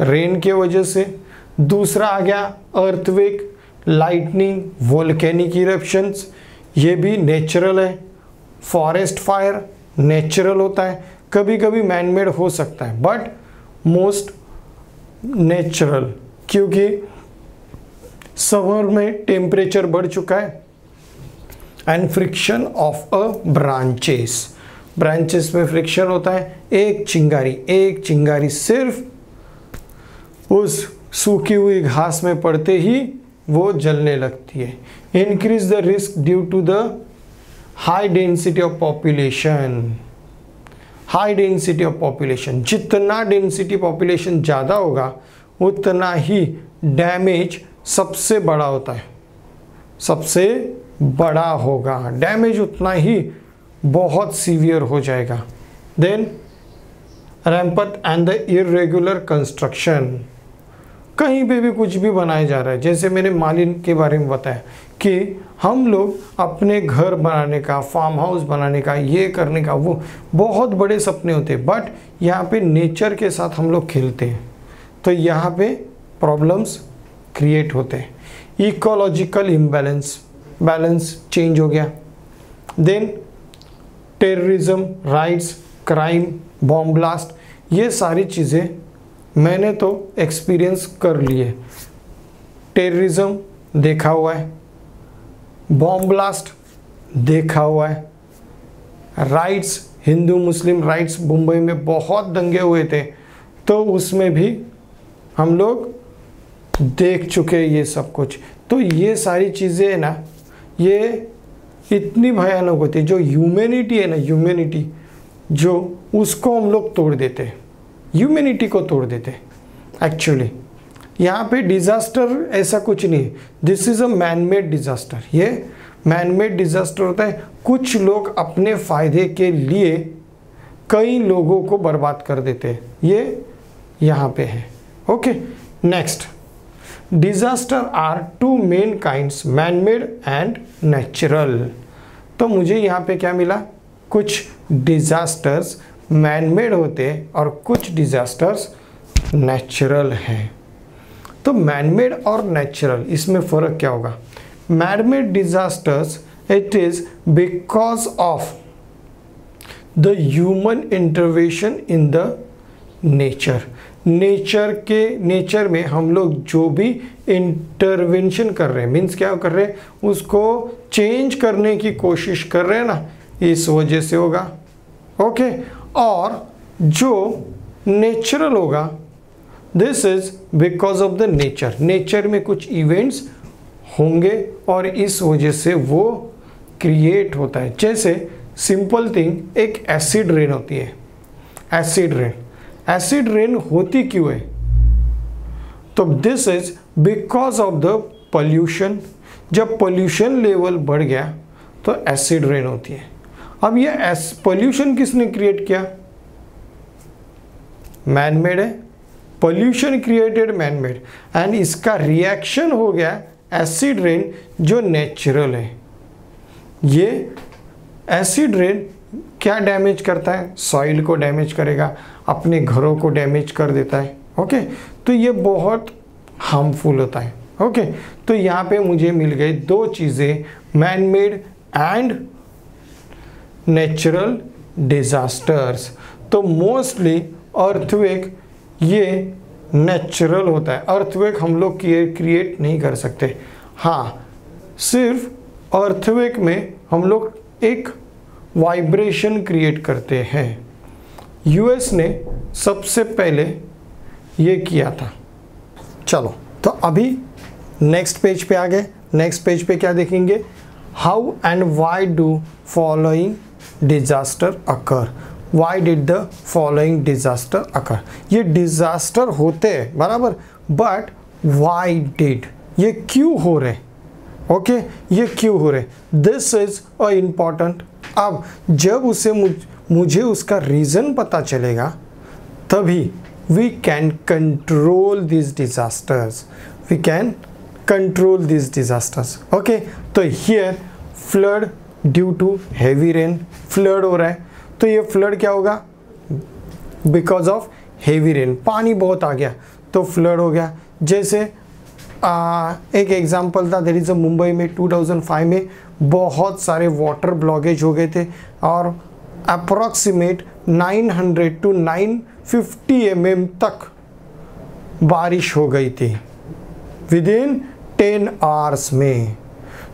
रेन के वजह से। दूसरा आ गया अर्थवेक, लाइटनिंग, वोल्केनिक इरप्शंस। ये भी नेचुरल है। फॉरेस्ट फायर नेचुरल होता है। कभी कभी मैनमेड हो सकता है बट मोस्ट नेचुरल क्योंकि समर में टेम्परेचर बढ़ चुका है। And friction of a branches branches में फ्रिक्शन होता है, एक चिंगारी एक चिंगारी सिर्फ़ उस सूखी हुई घास में पड़ते ही वो जलने लगती है। Increase the risk due to the high density of population high density of population जितना डेंसिटी पॉपुलेशन ज़्यादा होगा, उतना ही डैमेज सबसे बड़ा होता है। सबसे बड़ा होगा। डैमेज उतना ही बहुत सीवियर हो जाएगा। Then rampant and the irregular construction कहीं पे भी कुछ भी बनाया जा रहा है, जैसे मैंने मालिन के बारे में बताया कि हम लोग अपने घर बनाने का फार्म हाउस बनाने का, ये करने का, वो बहुत बड़े सपने होते हैं। बट यहाँ पे नेचर के साथ हम लोग खेलते हैं। तो यहाँ पे प्रॉब्लम्स क्रिएट होते हैं। इकोलॉजिकल इम्बैलेंस बैलेंस चेंज हो गया। Then terrorism riots crime bomb blast ये सारी चीज़ें मैंने तो एक्सपीरियंस कर लिए टेररिज्म देखा हुआ है बॉम्ब ब्लास्ट देखा हुआ है riots Hindu, Muslim riots Mumbai में बहुत दंगे हुए थे तो उसमें भी हम लोग देख चुके ये सब कुछ। तो ये सारी चीज़ें ना, ये इतनी भयानक होती है, जो ह्यूमैनिटी है ना ह्यूमैनिटी जो उसको हम लोग तोड़ देते हैं ह्यूमैनिटी को तोड़ देते एक्चुअली यहाँ पे डिज़ास्टर ऐसा कुछ नहीं this is a man made disaster ये मैन मेड डिज़ास्टर होता है. कुछ लोग अपने फ़ायदे के लिए कई लोगों को बर्बाद कर देते हैं. ये यहाँ पे है. Okay next disaster are two main kinds man made and natural तो मुझे यहाँ पे क्या मिला? कुछ डिज़ास्टर्स मैन मेड होते और कुछ डिज़ास्टर्स नेचुरल हैं। तो मैनमेड और नेचुरल इसमें फ़र्क क्या होगा? Man made disasters it is because of the human intervention in the nature nature के, नेचर में हम लोग जो भी इंटरवेंशन कर रहे हैं मीन्स क्या कर रहे हैं? उसको चेंज करने की कोशिश कर रहे हैं ना, इस वजह से होगा। ओके और जो नेचुरल होगा this is because of the nature nature में कुछ इवेंट्स होंगे और इस वजह से वो क्रिएट होता है। जैसे सिंपल थिंग एक एसिड रेन होती है। एसिड रेन एसिड रेन होती क्यों है? तो this is because of the pollution जब पोल्यूशन लेवल बढ़ गया तो एसिड रेन होती है। अब ये पोल्यूशन किसने क्रिएट किया? मैन मेड है। Pollution created man made and इसका रिएक्शन हो गया एसिड रेन जो नेचुरल है। ये एसिड रेन क्या डैमेज करता है? सॉइल को डैमेज करेगा। अपने घरों को डैमेज कर देता है ओके तो ये बहुत हार्मफुल होता है ओके तो यहाँ पे मुझे मिल गई दो चीज़ें man made and natural disasters तो मोस्टली अर्थवेक ये नेचुरल होता है। अर्थवेक हम लोग क्रिएट नहीं कर सकते। हाँ सिर्फ़ अर्थवेक में हम लोग एक वाइब्रेशन क्रिएट करते हैं। यूएस ने सबसे पहले ये किया था। चलो तो अभी नेक्स्ट पेज पे आ गए नेक्स्ट पेज पे क्या देखेंगे? How and why do following disaster occur why did the following disaster occur ये डिजास्टर होते हैं बराबर? बट वाई डिड ये क्यों हो रहे ओके okay? ये क्यों हो रहे दिस इज़ अ इंपॉर्टेंट अब जब उसे मुझ, मुझे उसका रीज़न पता चलेगा तभी we can control this disasters we can control this disasters okay तो here flood due to heavy rain flood हो रहा है। तो ये फ्लड क्या होगा? बिकॉज़ ऑफ़ हेवी रेन पानी बहुत आ गया तो फ्लड हो गया। जैसे आ, एक एग्जांपल था देर इज़ अ मुंबई में 2005 में बहुत सारे वाटर ब्लॉकेज हो गए थे। और अप्रॉक्सीमेट 900 टू 950 एम mm तक बारिश हो गई थी। विद इन टेन आवर्स में।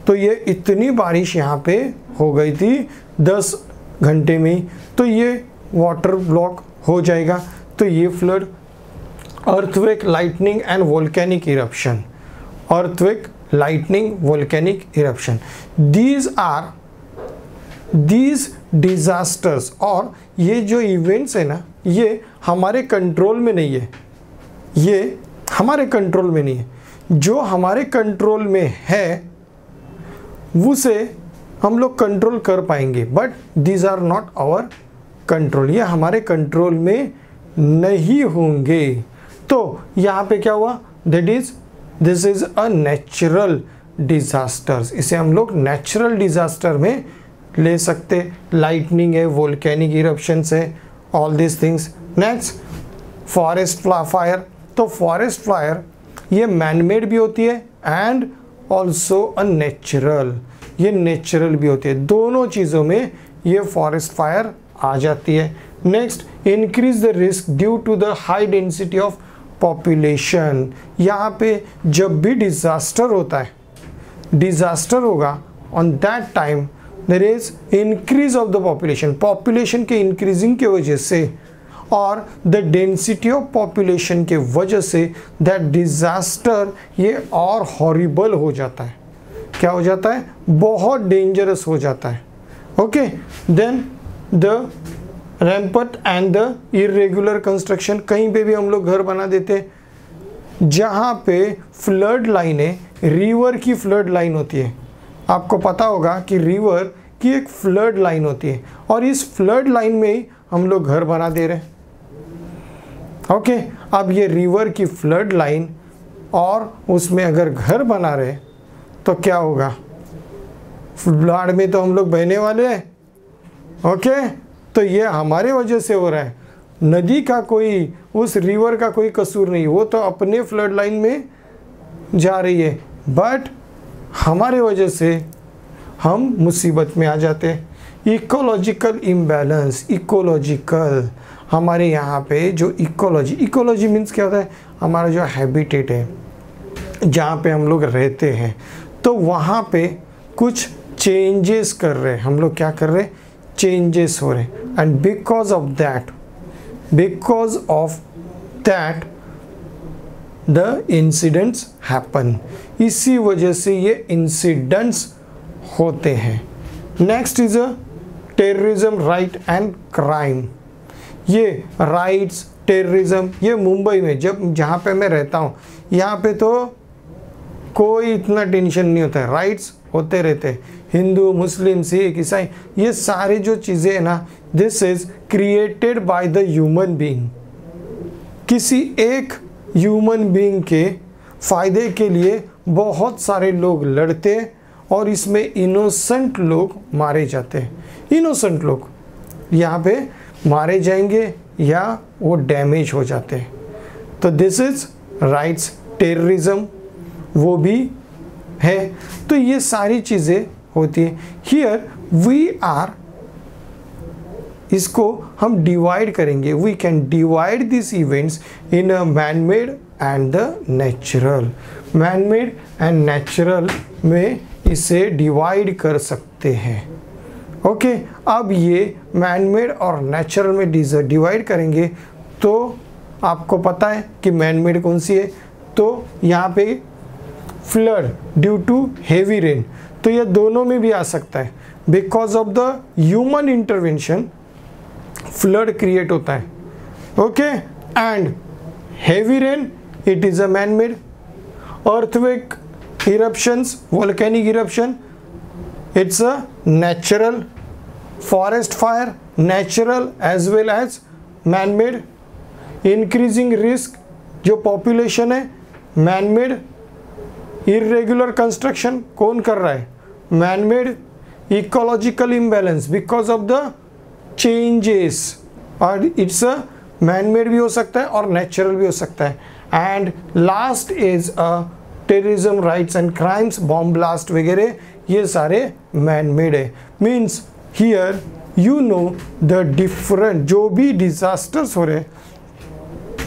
तो ये इतनी बारिश यहाँ पे हो गई थी 10 घंटे में। तो ये वाटर ब्लॉक हो जाएगा। तो ये flood earthquake lightning and volcanic eruption earthquake lightning, volcanic eruption these are, these disasters. और ये जो इवेंट्स है ना, ये हमारे कंट्रोल में नहीं है। ये हमारे कंट्रोल में नहीं है। जो हमारे कंट्रोल में है, उसे हम लोग कंट्रोल कर पाएँगे। But these are not our control ये हमारे कंट्रोल में नहीं होंगे। तो यहाँ पे क्या हुआ? That is this is a natural disasters इसे हम लोग नेचुरल डिजास्टर में ले सकते। लाइटनिंग है वोल्केनिक इरप्शन है all this things next forest fire तो फॉरेस्ट फायर ये मैनमेड भी होती है एंड ऑल्सो अ नेचुरल ये नेचुरल भी होती है। दोनों चीज़ों में ये फॉरेस्ट फायर आ जाती है। Next increase the risk due to the high density of population यहाँ पे जब भी डिज़ास्टर होता है डिज़ास्टर होगा on that time there is increase of the population population के इंक्रीजिंग के वजह से और द डेंसिटी ऑफ़ पॉपुलेशन के वजह से दैट डिज़ास्टर ये और हॉरिबल हो जाता है। क्या हो जाता है? बहुत डेंजरस हो जाता है। Okay then the rampant and the irregular construction कहीं पे भी हम लोग घर बना देते हैं, जहाँ पे फ्लड लाइनें रिवर की फ्लड लाइन होती है। आपको पता होगा कि रिवर की एक फ्लड लाइन होती है और इस फ्लड लाइन में ही हम लोग घर बना दे रहे हैं। ओके, अब ये रिवर की फ्लड लाइन और उसमें अगर घर बना रहे तो क्या होगा? फ्लड में तो हम लोग बहने वाले हैं। ओके तो ये हमारे वजह से हो रहा है। नदी का कोई, उस रिवर का कोई कसूर नहीं, वो तो अपने फ्लड लाइन में जा रही है। बट हमारे वजह से हम मुसीबत में आ जाते हैं। इकोलॉजिकल इम्बैलेंस इकोलॉजिकल हमारे यहाँ पे जो इकोलॉजी इकोलॉजी मीन्स क्या होता है? हमारा जो हैबिटेट है, जहाँ पे हम लोग रहते हैं तो वहाँ पे कुछ चेंजेस कर रहे हैं। हम लोग क्या कर रहे हैं? चेंजेस हो रहे हैं। And because of that because of that the incidents happen इसी वजह से ये इंसिडेंट्स होते हैं। Next is a terrorism riot and crime ये राइट्स टेररिज्म ये मुंबई में जब, जहाँ पे मैं रहता हूँ, यहाँ पे तो कोई इतना टेंशन नहीं होता है। राइट्स होते रहते हिंदू, मुस्लिम, सिख, ईसाई, ये सारे जो चीज़ें हैं ना this is created by the human being किसी एक ह्यूमन बीइंग के फ़ायदे के लिए बहुत सारे लोग लड़ते और इसमें इनोसेंट लोग मारे जाते हैं। इनोसेंट लोग। यहाँ पे मारे जाएँगे या वो डैमेज हो जाते हैं। तो दिस इज़ राइट्स टेररिज्म वो भी है। तो ये सारी चीज़ें होती हैं। हियर वी आर इसको हम डिवाइड करेंगे। We can divide this events in a man made and the natural man made and natural में इसे डिवाइड कर सकते हैं। ओके अब ये मैन मेड और नेचुरल में डिवाइड करेंगे तो आपको पता है कि मैन मेड कौन सी है? तो यहाँ पे flood due to heavy rain तो ये दोनों में भी आ सकता है। Because of the human intervention flood create होता है। Okay and heavy rain it is a man made earthquake eruptions volcanic eruption it's a natural forest fire natural as well as man made increasing risk जो population है man made irregular construction कौन कर रहा है man made ecological imbalance because of the changes और it's a man made भी हो सकता है और नेचुरल भी हो सकता है and last is a terrorism riots and crimes bomb blast वगैरह ये सारे मैन मेड है means here you know the different जो भी डिजास्टर्स हो रहे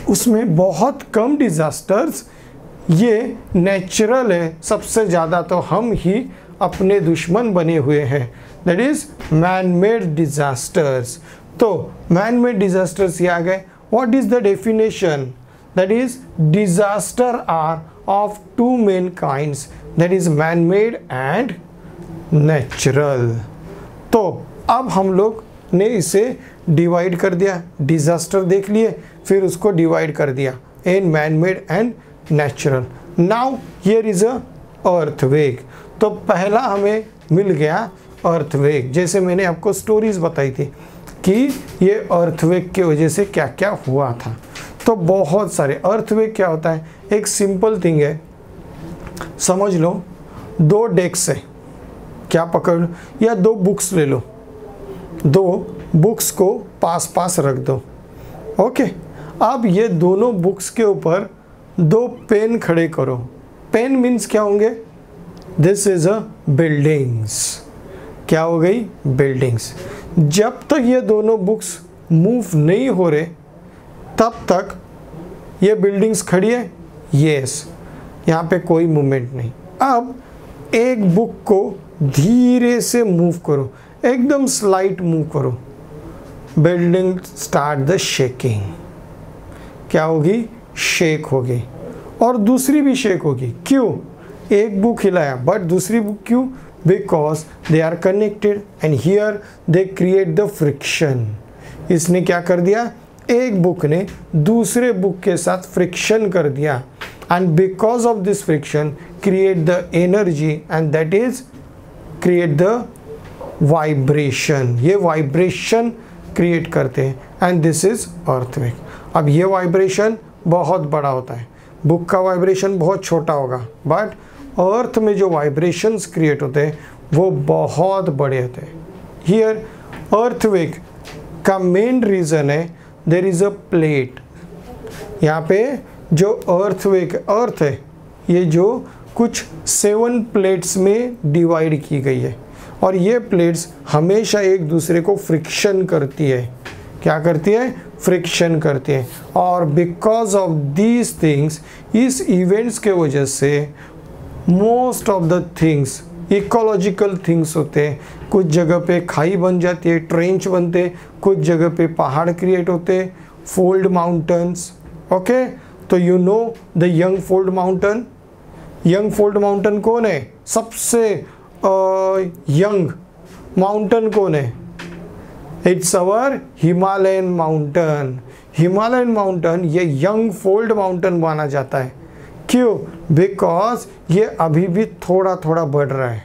उसमें बहुत कम डिजास्टर्स ये नेचुरल है सबसे ज़्यादा तो हम ही अपने दुश्मन बने हुए हैं that is man made disasters तो मैन मेड डिजास्टर्स ये आ गए what is the definition that is, disaster are of two main kinds. That is man made and natural. तो अब हम लोग ने इसे डिवाइड कर दिया डिजास्टर देख लिए, फिर उसको डिवाइड कर दिया in man made and natural now here is a earthquake तो पहला हमें मिल गया अर्थवेग जैसे मैंने आपको स्टोरीज बताई थी कि ये अर्थवेग की वजह से क्या क्या हुआ था। तो बहुत सारे। अर्थवेग क्या होता है? एक सिंपल थिंग है। समझ लो, दो डेस्क है। क्या पकड़ लो? या दो बुक्स ले लो। दो बुक्स को पास पास रख दो। ओके अब ये दोनों बुक्स के ऊपर दो पेन खड़े करो। पेन मीन्स क्या होंगे? दिस इज़ अ बिल्डिंग्स क्या हो गई? बिल्डिंग्स जब तक ये दोनों बुक्स मूव नहीं हो रहे तब तक ये बिल्डिंग्स खड़ी है? यस यहाँ पे कोई मूवमेंट नहीं। अब एक बुक को धीरे से मूव करो। एकदम स्लाइट मूव करो। बिल्डिंग स्टार्ट द शेकिंग क्या होगी? शेक होगी। और दूसरी भी शेक होगी। क्यों? एक बुक हिलाया। बट दूसरी बुक क्यों? Because they are connected and here they create the friction इसने क्या कर दिया? एक बुक ने दूसरे बुक के साथ फ्रिक्शन कर दिया। And because of this friction create the energy and that is create the vibration ये वाइब्रेशन क्रिएट करते हैं। एंड दिस इज़ अर्थवेक अब ये वाइब्रेशन बहुत बड़ा होता है। बुक का वाइब्रेशन बहुत छोटा होगा। बट अर्थ में जो वाइब्रेशंस क्रिएट होते हैं, वो बहुत बड़े होते हैं। हियर अर्थवेक का मेन रीज़न है देर इज़ अ प्लेट यहाँ पे जो अर्थ वेक अर्थ है, ये जो कुछ सेवन प्लेट्स में डिवाइड की गई है। और ये प्लेट्स हमेशा एक दूसरे को फ्रिक्शन करती है। क्या करती है? फ्रिक्शन करती है। और बिकॉज़ ऑफ़ दीज थिंग्स इस इवेंट्स के वजह से most of the things ecological things होते हैं। कुछ जगह पे खाई बन जाती है ट्रेंच बनते कुछ जगह पे पहाड़ क्रिएट होते फोल्ड माउंटेन्स ओके तो you know the young fold mountain young fold mountain कौन है? सबसे यंग माउंटेन कौन है? It's our Himalayan mountain Himalayan mountain ये यंग फोल्ड माउंटेन माना जाता है। क्यों? बिकॉज़ ये अभी भी थोड़ा थोड़ा बढ़ रहा है।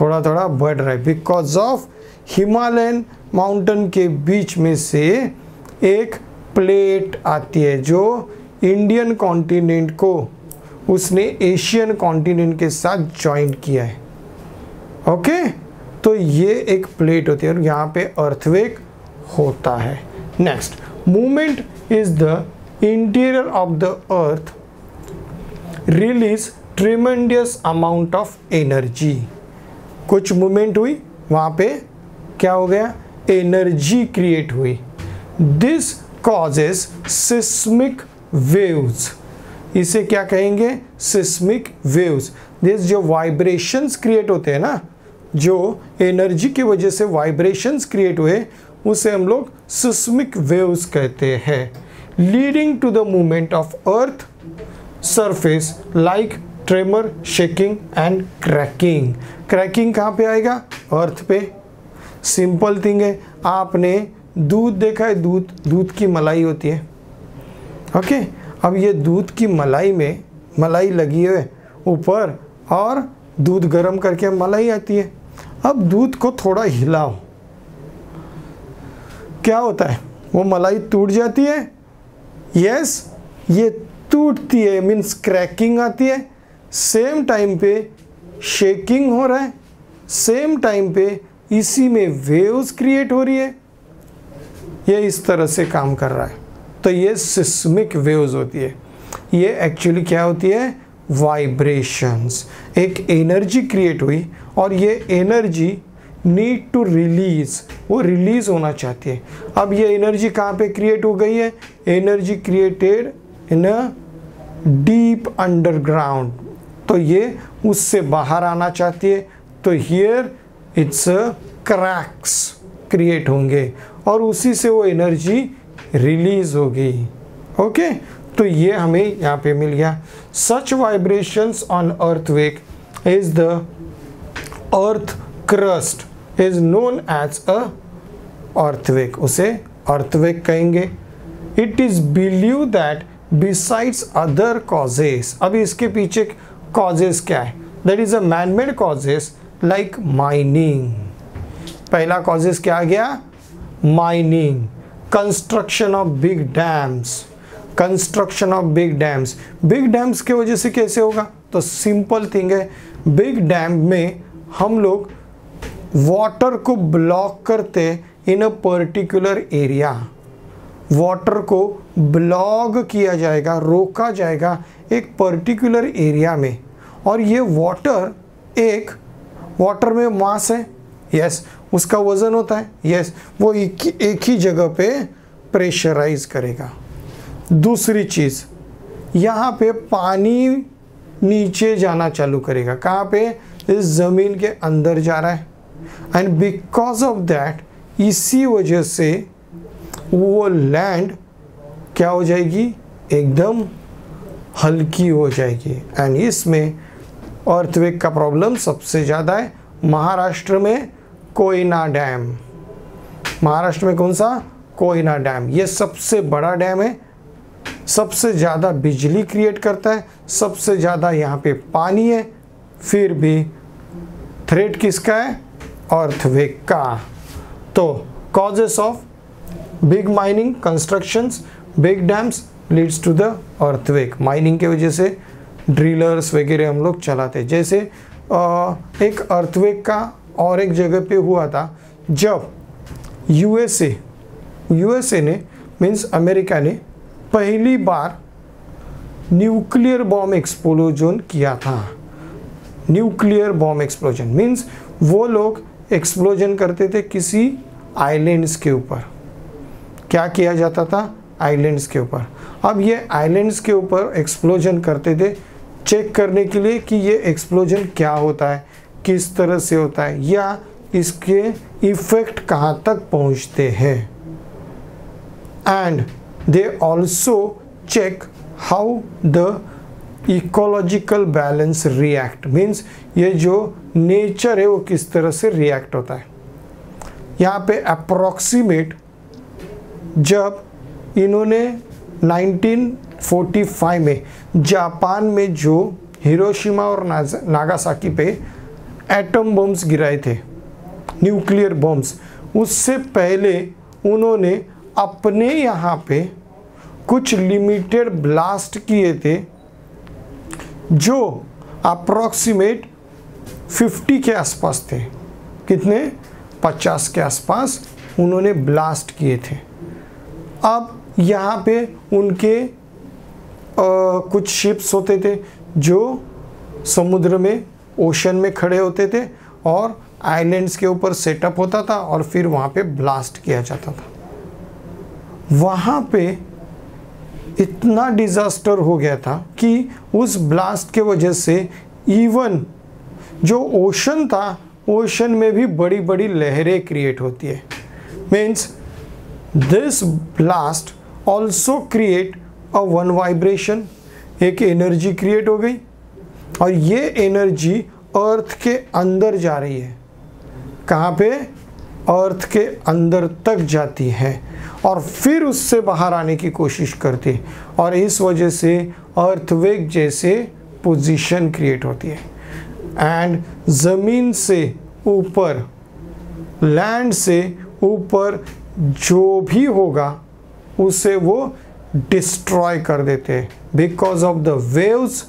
थोड़ा थोड़ा बढ़ रहा है। बिकॉज़ ऑफ़ हिमालयन माउंटेन के बीच में से एक प्लेट आती है जो इंडियन कॉन्टिनेंट को, उसने एशियन कॉन्टिनेंट के साथ ज्वाइन किया है। ओके तो ये एक प्लेट होती है और यहाँ पे अर्थवेक होता है। Next movement is the interior of the earth release tremendous amount of energy कुछ मूवमेंट हुई, वहाँ पे क्या हो गया? एनर्जी क्रिएट हुई। दिस कॉजेस सिस्मिक वेव्स इसे क्या कहेंगे? सिस्मिक वेव्स दिस जो वाइब्रेशंस क्रिएट होते हैं ना, जो एनर्जी की वजह से वाइब्रेशंस क्रिएट हुए, उसे हम लोग सिस्मिक वेव्स कहते हैं। Leading to the movement of earth surface like tremor shaking and cracking cracking कहाँ पे आएगा? अर्थ पे। सिंपल थिंग है, आपने दूध देखा है, दूध दूध की मलाई होती है। ओके? अब ये दूध की मलाई में मलाई लगी है ऊपर और दूध गर्म करके मलाई आती है। अब दूध को थोड़ा हिलाओ। क्या होता है? वो मलाई टूट जाती है। यस ये टूटती है मीन्स क्रैकिंग आती है। सेम टाइम पे शेकिंग हो रहा है। सेम टाइम पे इसी में वेव्स क्रिएट हो रही है। ये इस तरह से काम कर रहा है। तो ये सिस्मिक वेव्स होती है। ये एक्चुअली क्या होती है? वाइब्रेशंस एक एनर्जी क्रिएट हुई और ये एनर्जी नीड टू रिलीज़ वो रिलीज़ होना चाहती है। अब ये एनर्जी कहाँ पे क्रिएट हो गई है? Energy created in a deep underground तो ये उससे बाहर आना चाहती है। तो हियर इट्स क्रैक्स क्रिएट होंगे और उसी से वो एनर्जी रिलीज़ होगी। ओके तो ये हमें यहाँ पे मिल गया। Such vibrations on earthquake is the earth crust is known as a earthquake उसे अर्थवेक कहेंगे। It is believe that besides other causes अभी इसके पीछे कॉजेस क्या है? That is a man made causes like mining पहला कॉजेस क्या आ गया? Mining construction of big dams construction of big dams big dams के वजह से कैसे होगा? तो सिंपल थिंग है। बिग डैम में हम लोग वाटर को ब्लॉक करते in a particular area water को ब्लॉक किया जाएगा, रोका जाएगा एक पर्टिकुलर एरिया में। और ये वाटर एक वाटर में मास है? यस उसका वज़न होता है? यस वो एक, एक ही जगह पे प्रेशराइज करेगा। दूसरी चीज़ यहाँ पे पानी नीचे जाना चालू करेगा। कहाँ पे? इस ज़मीन के अंदर जा रहा है। एंड बिकॉज़ ऑफ़ दैट इसी वजह से वो लैंड क्या हो जाएगी? एकदम हल्की हो जाएगी। एंड इसमें अर्थवेक का प्रॉब्लम सबसे ज़्यादा है। महाराष्ट्र में कोयना डैम। महाराष्ट्र में कौन सा? कोयना डैम। ये सबसे बड़ा डैम है। सबसे ज़्यादा बिजली क्रिएट करता है। सबसे ज़्यादा यहाँ पे पानी है। फिर भी थ्रेट किसका है? अर्थवेक का। तो causes of big mining constructions big dams leads to the earthquake mining के वजह से ड्रिलर्स वगैरह हम लोग चलाते जैसे एक अर्थवेक का और एक जगह पे हुआ था, जब यूएसए यूएसए ने मीन्स अमेरिका ने पहली बार न्यूक्लियर बॉम्ब एक्सप्लोजन किया था। न्यूक्लियर बॉम्ब एक्सप्लोजन मीन्स वो लोग एक्सप्लोजन करते थे किसी आइलैंड्स के ऊपर। क्या किया जाता था? आइलैंड्स के ऊपर। अब ये आइलैंड्स के ऊपर एक्सप्लोजन करते थे चेक करने के लिए कि ये एक्सप्लोजन क्या होता है, किस तरह से होता है, या इसके इफ़ेक्ट कहाँ तक पहुँचते हैं। And they also check how the ecological balance react means ये जो नेचर है वो किस तरह से रिएक्ट होता है। यहाँ पे अप्रोक्सीमेट जब इन्होंने 1945 में जापान में जो हिरोशिमा और नागासाकी पे एटम बम्स गिराए थे न्यूक्लियर बम्स उससे पहले उन्होंने अपने यहाँ पे कुछ लिमिटेड ब्लास्ट किए थे, जो अप्रॉक्सीमेट 50 के आसपास थे। कितने? 50 के आसपास उन्होंने ब्लास्ट किए थे। अब यहाँ पे उनके कुछ शिप्स होते थे जो समुद्र में ओशन में खड़े होते थे और आइलैंड्स के ऊपर सेटअप होता था और फिर वहाँ पे ब्लास्ट किया जाता था। वहाँ पे इतना डिज़ास्टर हो गया था कि उस ब्लास्ट के वजह से इवन जो ओशन था ओशन में भी बड़ी बड़ी लहरें क्रिएट होती है। Means this blast also create a one vibration एक एनर्जी क्रिएट हो गई, और ये एनर्जी अर्थ के अंदर जा रही है। कहाँ पे? अर्थ के अंदर तक जाती है, और फिर उससे बाहर आने की कोशिश करती है, और इस वजह से अर्थवेग जैसे पोजीशन क्रिएट होती है। एंड ज़मीन से ऊपर लैंड से ऊपर जो भी होगा, उसे वो डिस्ट्रॉय कर देते हैं। Because of the waves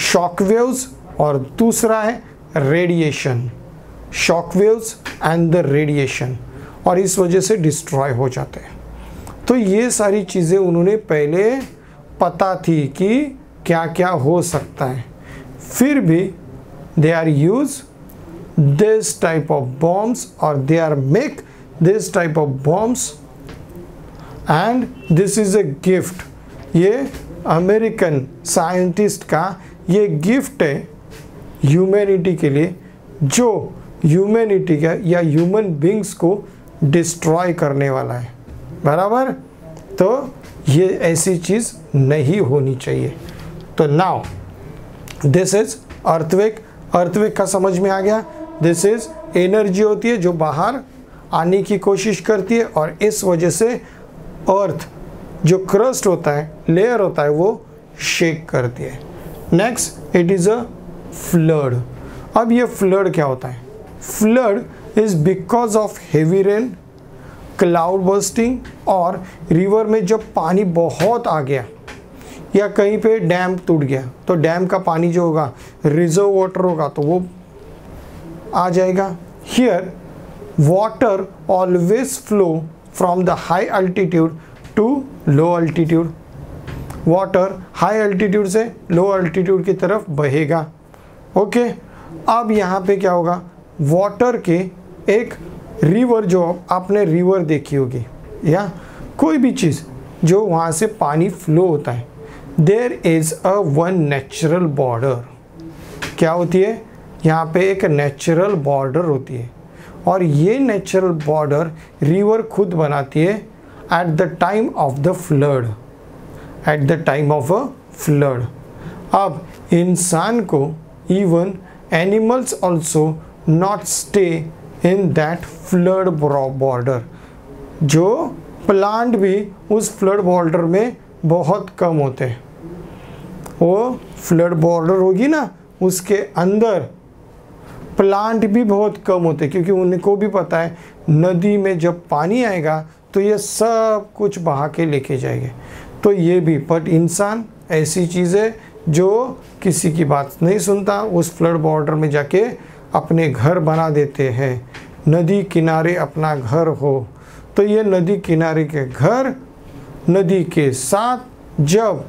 shock waves और दूसरा है radiation shock waves and the radiation और इस वजह से डिस्ट्रॉय हो जाते हैं। तो ये सारी चीज़ें उन्होंने पहले पता थी कि क्या क्या हो सकता है। फिर भी they are use this type of bombs और they are make this type of bombs and this is a gift ये अमेरिकन साइंटिस्ट का ये गिफ्ट है ह्यूमैनिटी के लिए, जो ह्यूमैनिटी का या ह्यूमन बींग्स को डिस्ट्रॉय करने वाला है। बराबर? तो ये ऐसी चीज़ नहीं होनी चाहिए। तो now this is earthquake earthquake का समझ में आ गया। दिस इज़ एनर्जी होती है जो बाहर आने की कोशिश करती है और इस वजह से अर्थ जो क्रस्ट होता है लेयर होता है, वो शेक करती है। Next it is a flood अब ये फ्लड क्या होता है? Flood is because of heavy rain cloud bursting और रिवर में जब पानी बहुत आ गया या कहीं पे डैम टूट गया तो डैम का पानी जो होगा रिज़र्व वाटर होगा तो वो आ जाएगा। Here water always flow from the high altitude to low altitude water high altitude से लो अल्टीट्यूड की तरफ़ बहेगा। ओके अब यहाँ पे क्या होगा? वाटर के एक रिवर जो आपने रिवर देखी होगी, या कोई भी चीज़ जो वहाँ से पानी फ्लो होता है there is a one natural border क्या होती है? यहाँ पे एक नेचुरल बॉर्डर होती है। और ये नेचुरल बॉर्डर रिवर खुद बनाती है at the time of the flood at the time of a flood अब इंसान को even animals also not stay in that flood border जो प्लांट भी उस फ्लड बॉर्डर में बहुत कम होते हैं। वो फ्लड बॉर्डर होगी ना, उसके अंदर प्लांट भी बहुत कम होते क्योंकि उनको भी पता है, नदी में जब पानी आएगा तो ये सब कुछ बहा के लेके जाएँगे। तो ये भी बट इंसान ऐसी चीज़ है, जो किसी की बात नहीं सुनता, उस फ्लड बॉर्डर में जाके अपने घर बना देते हैं। नदी किनारे अपना घर हो तो ये नदी किनारे के घर, नदी के साथ जब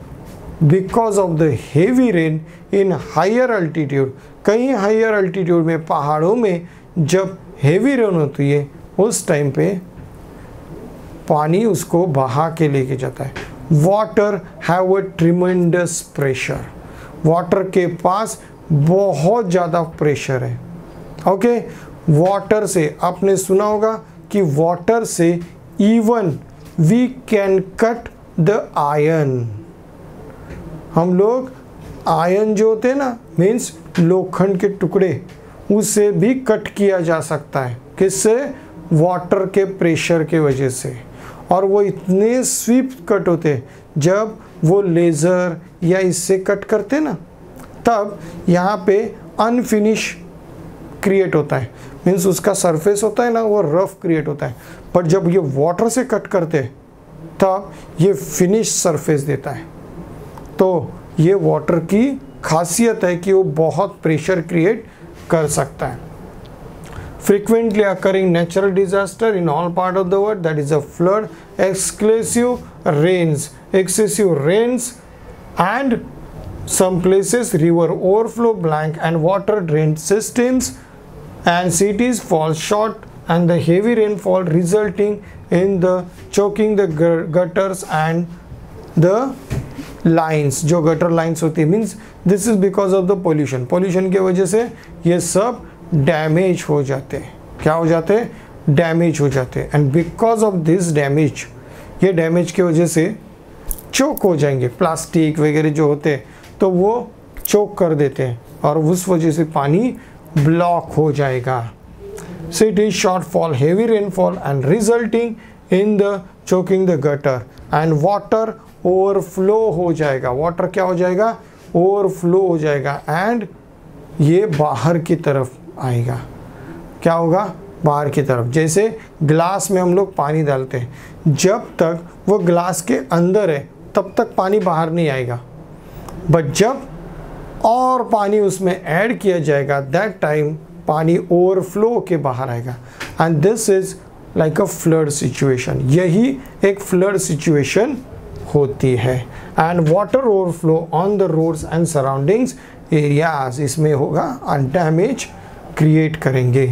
because of the heavy rain in higher altitude कहीं हायर अल्टीट्यूड में, पहाड़ों में जब हेवी रेन होती है, उस टाइम पे पानी उसको बहा के लेके जाता है। Water have a tremendous pressure water के पास बहुत ज़्यादा प्रेशर है। ओके वाटर से, आपने सुना होगा कि वाटर से even we can cut the iron हम लोग आयन जो होते हैं ना मीन्स लोखंड के टुकड़े, उसे भी कट किया जा सकता है। किससे वाटर के प्रेशर के वजह से। और वो इतने स्वीप कट होते जब वो लेज़र या इससे कट करते ना, तब यहाँ पे अनफिनिश क्रिएट होता है। मीन्स उसका सरफेस होता है ना, वो रफ क्रिएट होता है। पर जब ये वाटर से कट करते तब ये फिनिश सरफेस देता है। तो ये वाटर की खासियत है कि वो बहुत प्रेशर क्रिएट कर सकता है। Frequently occurring natural disaster in all part of the world that is a flood एक्सक्लेसिव rains excessive rains and some places river overflow blank and water drain systems and cities fall short and the heavy rainfall resulting in the choking the gutters and the lines जो gutter lines होती है means this is because of the pollution pollution की वजह से ये सब damage हो जाते हैं। क्या हो जाते हैं? डैमेज हो जाते हैं। And because of this damage ये डैमेज की वजह से चोक हो जाएँगे। प्लास्टिक वगैरह जो होते हैं तो वो चोक कर देते हैं। और उस वजह से पानी ब्लॉक हो जाएगा। So it is shortfall, heavy rainfall and resulting in the choking the gutter. And water overflow हो जाएगा। वाटर क्या हो जाएगा? Overflow हो जाएगा। एंड ये बाहर की तरफ़ आएगा। क्या होगा? बाहर की तरफ़। जैसे ग्लास में हम लोग पानी डालते हैं। जब तक वो ग्लास के अंदर है, तब तक पानी बाहर नहीं आएगा। बट जब और पानी उसमें ऐड किया जाएगा दैट टाइम पानी ओवरफ्लो के बाहर आएगा। And this is like a flood situation यही एक फ्लड सिचुएशन होती है। And water overflow on the roads and surroundings areas इसमें होगा। एंड डैमेज क्रिएट करेंगे।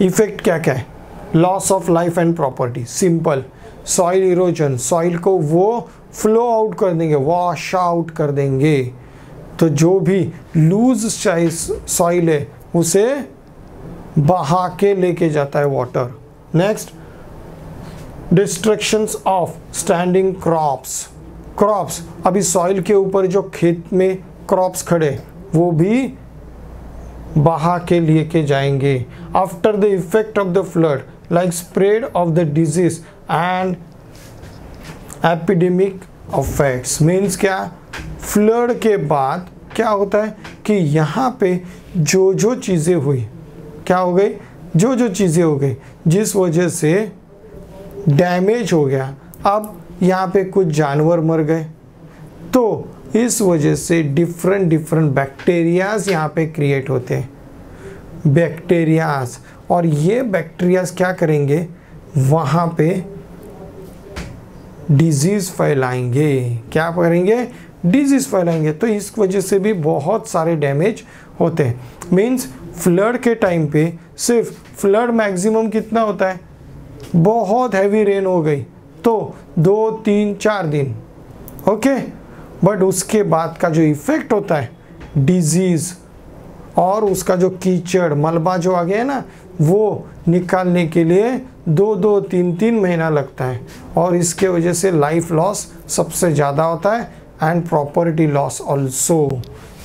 इफ़ेक्ट क्या क्या है? Loss of life and property simple soil erosion soil को वो फ्लो आउट कर देंगे। वॉश आउट कर देंगे। तो जो भी लूज सॉइल है, उसे बहा के लेके जाता है water next destructions of standing crops crops अभी सॉइल के ऊपर जो खेत में क्रॉप्स खड़े, वो भी बहा के लिए के जाएँगे। After the effect of the flood like spread of the disease and epidemic affects means क्या? फ्लड के बाद क्या होता है? कि यहाँ पे जो जो चीज़ें हुई, क्या हो गई? जो जो चीज़ें हो गई, जिस वजह से डैमेज हो गया। अब यहाँ पे कुछ जानवर मर गए। तो इस वजह से डिफरेंट डिफरेंट बैक्टीरियाज यहाँ पे क्रिएट होते हैं। बैक्टीरियाज और ये बैक्टीरियाज क्या करेंगे? वहाँ पे डिज़ीज़ फैलाएँगे। क्या करेंगे? डिज़ीज़ फैलाएँगे। तो इस वजह से भी बहुत सारे डैमेज होते हैं। मीन्स फ्लड के टाइम पे सिर्फ़ फ्लड मैक्सिमम कितना होता है? बहुत हैवी रेन हो गई। तो दो, तीन, चार दिन ओके बट उसके बाद का जो इफ़ेक्ट होता है डिज़ीज़ और उसका जो कीचड़, मलबा जो आ गया है ना, वो निकालने के लिए दो दो, तीन तीन महीना लगता है। और इसके वजह से लाइफ लॉस सबसे ज़्यादा होता है एंड प्रॉपर्टी लॉस ऑल्सो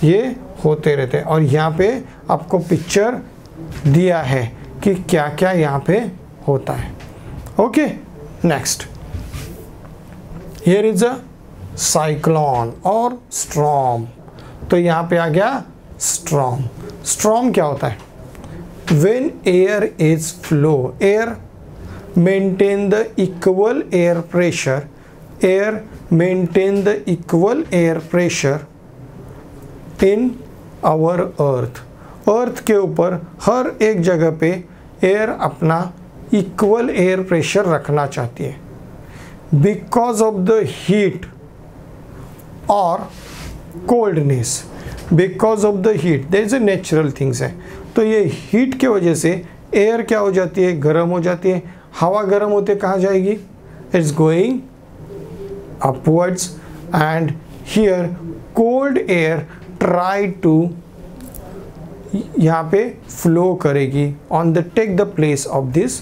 ये होते रहते हैं। और यहाँ पे आपको पिक्चर दिया है कि क्या क्या यहाँ पे होता है। okay, next. Here is a cyclone or storm. तो यहाँ पे आ गया स्ट्रॉन्ग स्ट्रॉन्ग क्या होता है? When air is flow air maintain the equal air pressure air maintain the equal air pressure in our earth earth के ऊपर हर एक जगह पे एयर अपना इक्वल एयर प्रेशर रखना चाहती है। बिकॉज़ ऑफ़ द हीट और coldness because of the heat there is a natural things है। तो ये हीट के वजह से एयर क्या हो जाती है? गर्म हो जाती है। हवा गर्म होते कहाँ जाएगी? It's going upwards and here cold air try to यहाँ पे फ्लो करेगी। On the take the place of this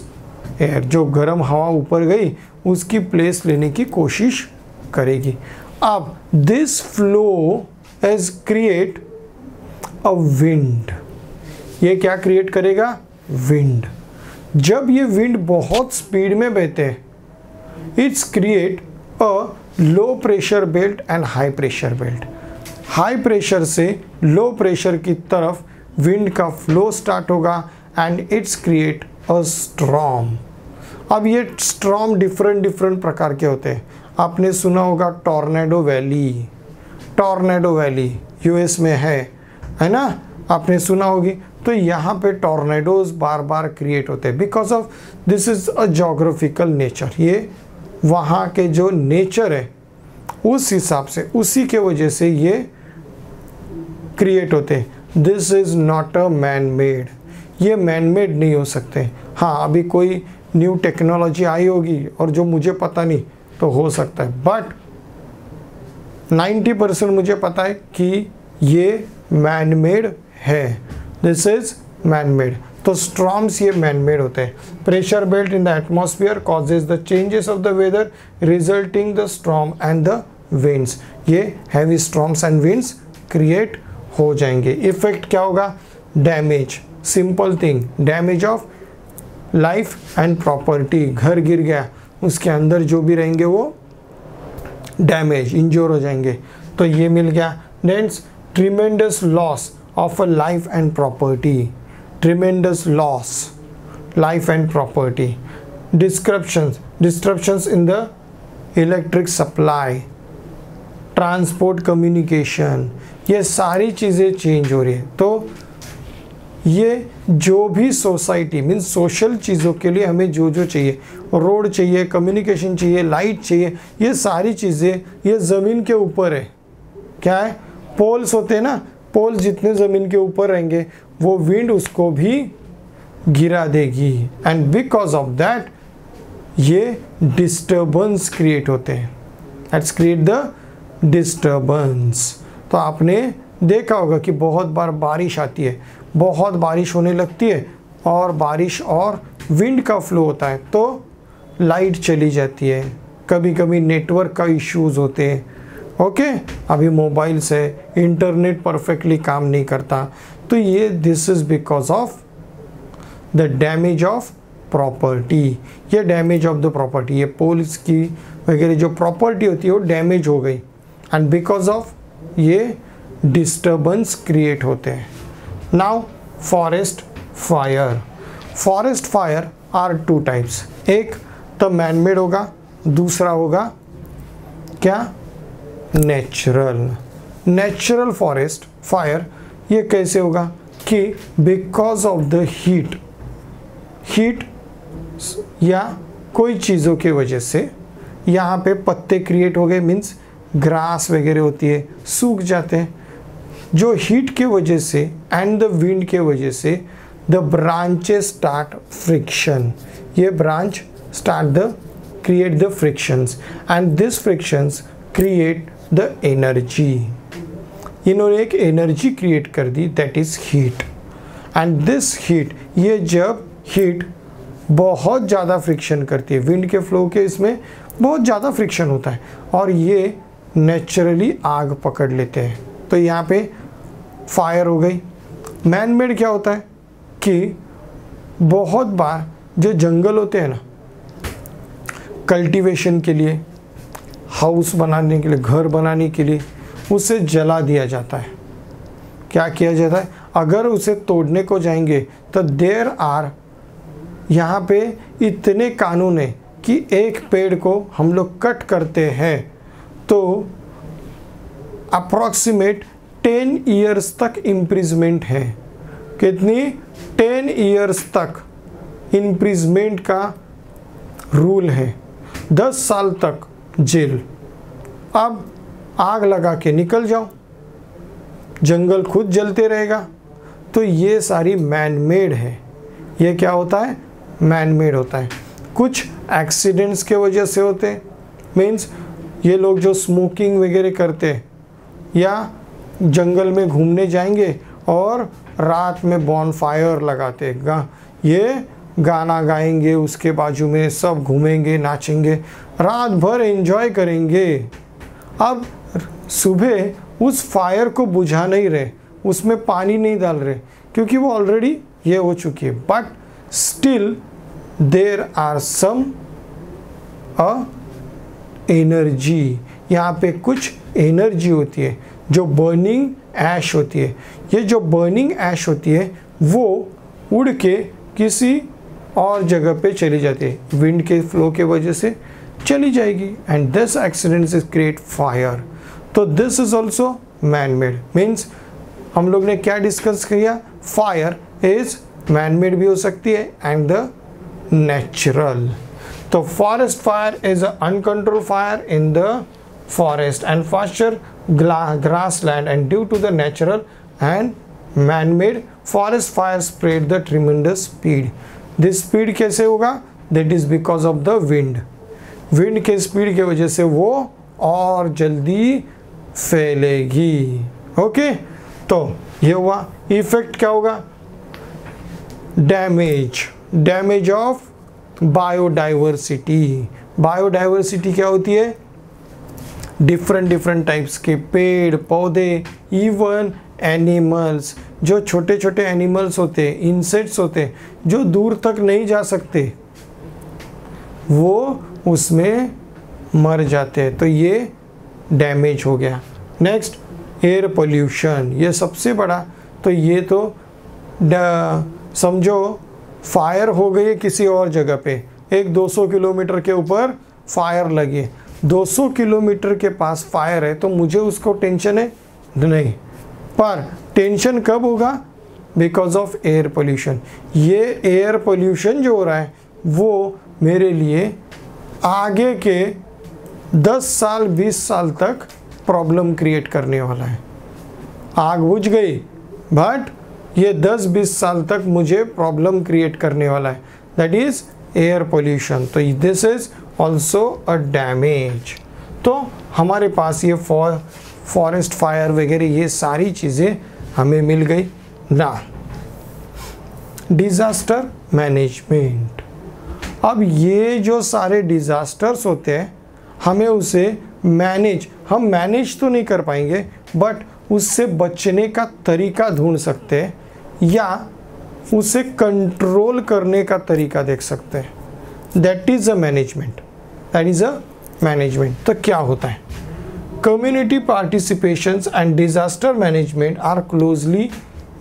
air जो गर्म हवा ऊपर गई, उसकी प्लेस लेने की कोशिश करेगी। अब this flow as create a wind ये क्या क्रिएट करेगा? विंड जब ये विंड बहुत स्पीड में बहते हैं it's create a low pressure belt and high pressure belt high pressure से लो प्रेशर की तरफ़ विंड का फ्लो स्टार्ट होगा and it's create a storm अब ये स्ट्रॉम डिफरेंट डिफरेंट प्रकार के होते हैं। आपने सुना होगा tornado valley tornado valley US में है है ना? आपने सुना होगी। तो यहाँ पे टॉर्नेडोज बार बार क्रिएट होते हैं। Because of this is a geographical nature ये वहाँ के जो नेचर है, उस हिसाब से, उसी के वजह से ये क्रिएट होते हैं। This is not a man made ये मैन मेड नहीं हो सकते। हाँ अभी कोई न्यू टेक्नोलॉजी आई होगी और जो मुझे पता नहीं तो हो सकता है। बट 90 परसेंट मुझे पता है कि ये मैन मेड है। दिस इज़ मैन मेड तो स्ट्रॉम्स ये मैन मेड होते हैं। Pressure belt in the atmosphere causes the changes of the weather resulting the storm and the winds ये heavy storms and winds create हो जाएँगे। Effect क्या होगा? Damage simple thing damage of life and property घर गिर गया, उसके अंदर जो भी रहेंगे वो डैमेज इंजोर हो जाएँगे। तो ये मिल गया। Dense tremendous loss of a life and property tremendous loss life and property disruptions disruptions in the electric supply transport communication ये सारी चीज़ें चेंज हो रही है। तो ये जो भी सोसाइटी मीन सोशल चीज़ों के लिए हमें जो जो चाहिए, रोड चाहिए कम्युनिकेशन चाहिए लाइट चाहिए, ये सारी चीज़ें ये ज़मीन के ऊपर है। क्या है? पोल्स होते हैं ना पोल्स जितने ज़मीन के ऊपर रहेंगे, वो विंड उसको भी गिरा देगी। एंड बिकॉज़ ऑफ़ दैट ये डिस्टर्बेंस क्रिएट होते हैं। एट्स क्रिएट द डिस्टर्बेंस तो आपने देखा होगा कि बहुत बार बारिश आती है। बहुत बारिश होने लगती है और बारिश और विंड का फ्लो होता है तो लाइट चली जाती है। कभी कभी नेटवर्क का इश्यूज़ होते हैं। ओके अभी मोबाइल से इंटरनेट परफेक्टली काम नहीं करता। तो ये this is because of the damage of property ये डैमेज ऑफ़ द प्रॉपर्टी ये पोल्स की वगैरह जो प्रॉपर्टी होती है, वो डैमेज हो गई। एंड बिकॉज़ ऑफ़ ये डिस्टर्बेंस क्रिएट होते हैं। Now forest fire forest fire are two types एक तो मैन मेड होगा, दूसरा होगा, क्या? नेचुरल नेचुरल फॉरेस्ट फायर ये कैसे होगा? कि because of the heat heat या कोई चीज़ों की वजह से यहाँ पे पत्ते क्रिएट हो गए मीन्स ग्रास वगैरह होती है, सूख जाते हैं। जो हीट के वजह से एंड द विंड के वजह से द ब्रांचेस स्टार्ट फ्रिक्शन ये branch start the create the frictions and this frictions create the energy इन्होंने एक एनर्जी क्रिएट कर दी that is heat and this heat ये जब हीट बहुत ज़्यादा फ्रिक्शन करती है विंड के फ्लो के इसमें बहुत ज़्यादा फ्रिक्शन होता है, और ये नेचुरली आग पकड़ लेते हैं। तो यहाँ पे फायर हो गई। मैन मेड क्या होता है? कि बहुत बार जो जंगल होते हैं ना कल्टीवेशन के लिए हाउस बनाने के लिए, घर बनाने के लिए, उसे जला दिया जाता है। क्या किया जाता है? अगर उसे तोड़ने को जाएँगे तो देर आर यहाँ पे इतने कानून है कि एक पेड़ को हम लोग कट करते हैं। तो अप्रॉक्सीमेट टेन ईयर्स तक इम्प्रिजमेंट है। कितनी? टेन ईयर्स तक इम्प्रिजमेंट का रूल है। दस साल तक जेल। अब आग लगा के निकल जाओ। जंगल खुद जलते रहेगा। तो ये सारी मैन मेड है। ये क्या होता है? मैन मेड होता है। कुछ एक्सीडेंट्स के वजह से होते मीन्स ये लोग जो स्मोकिंग वगैरह करते या जंगल में घूमने जाएँगे और रात में बॉन फायर लगाते गा ये गाना गाएँगे, उसके बाजू में सब घूमेंगे, नाचेंगे, रात भर एंजॉय करेंगे। अब सुबह उस फायर को बुझा नहीं रहे, उसमें पानी नहीं डाल रहे, क्योंकि वो ऑलरेडी ये हो चुकी है। But still there are some energy यहाँ पे कुछ एनर्जी होती है। जो बर्निंग ऐश होती है, ये जो बर्निंग ऐश होती है, वो उड़ के किसी और जगह पे चली जाती है। विंड के फ्लो के वजह से चली जाएगी। And this accident is create fire तो this is also man made means हम लोग ने क्या डिस्कस किया? फायर इज़ मैन मेड भी हो सकती है एंड द नेचुरल तो forest fire is uncontrol fire in the forest and pasture grassland and due to the natural and man-made forest fire spread the tremendous speed this speed कैसे होगा that is because of the wind wind के speed वजह से वो और जल्दी फैलेगी okay okay? तो ये हुआ इफ़ेक्ट क्या होगा damage damage of biodiversity biodiversity क्या होती है डिफरेंट डिफरेंट टाइप्स के पेड़, पौधे इवन एनिमल्स जो छोटे छोटे एनिमल्स होते इंसेक्ट्स होते, जो दूर तक नहीं जा सकते, वो उसमें मर जाते हैं। तो ये डैमेज हो गया। नेक्स्ट एयर पोल्यूशन ये सबसे बड़ा तो ये तो समझो फायर हो गई किसी और जगह पे। एक 200 किलोमीटर के ऊपर फायर लगी 200 किलोमीटर के पास फायर है तो मुझे उसको टेंशन है? नहीं। पर टेंशन कब होगा? बिकॉज़ ऑफ़ एयर पोल्यूशन ये एयर पोल्यूशन जो हो रहा है, वो मेरे लिए आगे के 10 साल 20 साल तक प्रॉब्लम क्रिएट करने वाला है। आग बुझ गई बट ये 10-20 साल तक मुझे प्रॉब्लम क्रिएट करने वाला है। दैट इज़ एयर पोल्यूशन तो this is also a damage तो हमारे पास ये फॉर फॉरेस्ट फायर वगैरह, ये सारी चीज़ें हमें मिल गई। ना। डिज़ास्टर मैनेजमेंट अब ये जो सारे डिज़ास्टर्स होते हैं, हमें उसे मैनेज हम मैनेज तो नहीं कर पाएँगे बट उससे बचने का तरीका ढूंढ सकते हैं, या उसे कंट्रोल करने का तरीका देख सकते हैं। That is a management that is a management. तो क्या होता है? Community participation and disaster management are closely